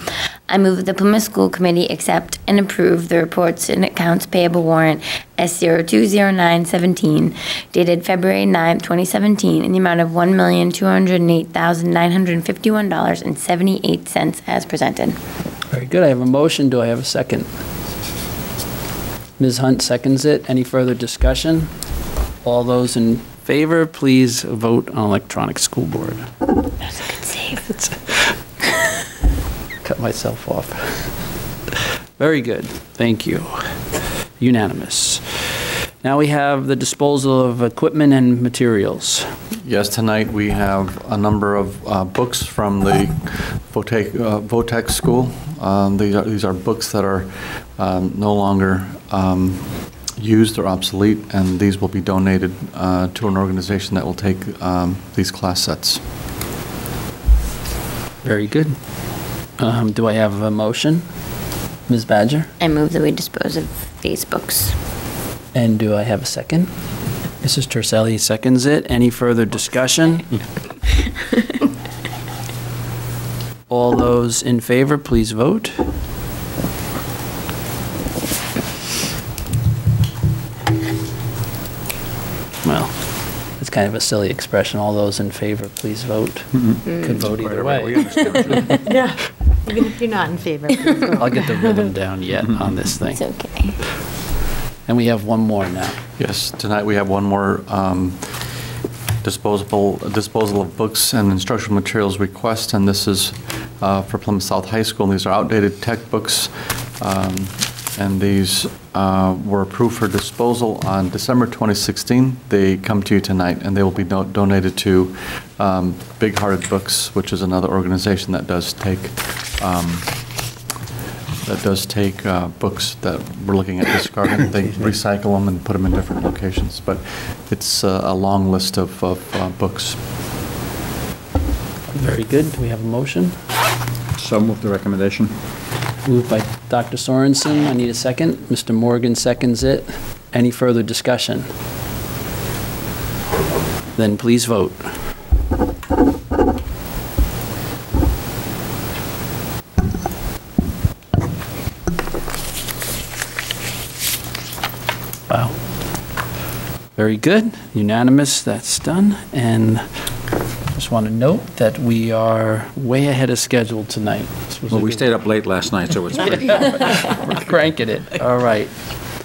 I move that the Plymouth School Committee accept and approve the reports and accounts payable warrant S020917 dated February 9th, 2017, in the amount of $1,208,951.78 as presented. Very good. I have a motion. Do I have a second? Ms. Hunt seconds it. Any further discussion? All those in favor, please vote on electronic school board. Cut myself off. Very good. Thank you. Unanimous. Now we have the disposal of equipment and materials. Yes, tonight we have a number of uh, books from the Votech uh, Votech School. Um, These are these are books that are um, no longer um, used or obsolete, and these will be donated uh, to an organization that will take um, these class sets. Very good. Um, Do I have a motion? Ms. Badger? I move that we dispose of these books. And do I have a second? Mrs. Terselli seconds it. Any further discussion? All those in favor, please vote. Well, it's kind of a silly expression. All those in favor, please vote. Could vote either way. Yeah, even if you're not in favor. please vote. I'll get the rhythm down yet on this thing. It's okay. And we have one more now. Yes, tonight we have one more um, disposable, disposal of books and instructional materials request, and this is uh, for Plymouth South High School. These are outdated tech books, um, and these uh, were approved for disposal on December 2016. They come to you tonight, and they will be do- donated to um, Big Hearted Books, which is another organization that does take um, that does take uh, books that we're looking at discarding. They recycle them and put them in different locations, but it's uh, a long list of, of uh, books. Very good. Do we have a motion? So move the recommendation. Moved by Dr. Sorensen. I need a second. Mr. Morgan seconds it. Any further discussion? Then please vote. Very good. Unanimous. That's done. And just want to note that we are way ahead of schedule tonight. This was a Well, we stayed up late last night, so it's pretty. We're cranking it. All right.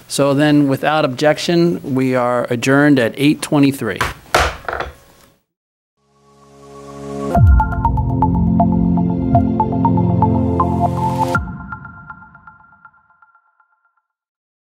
So then, without objection, we are adjourned at 8:23.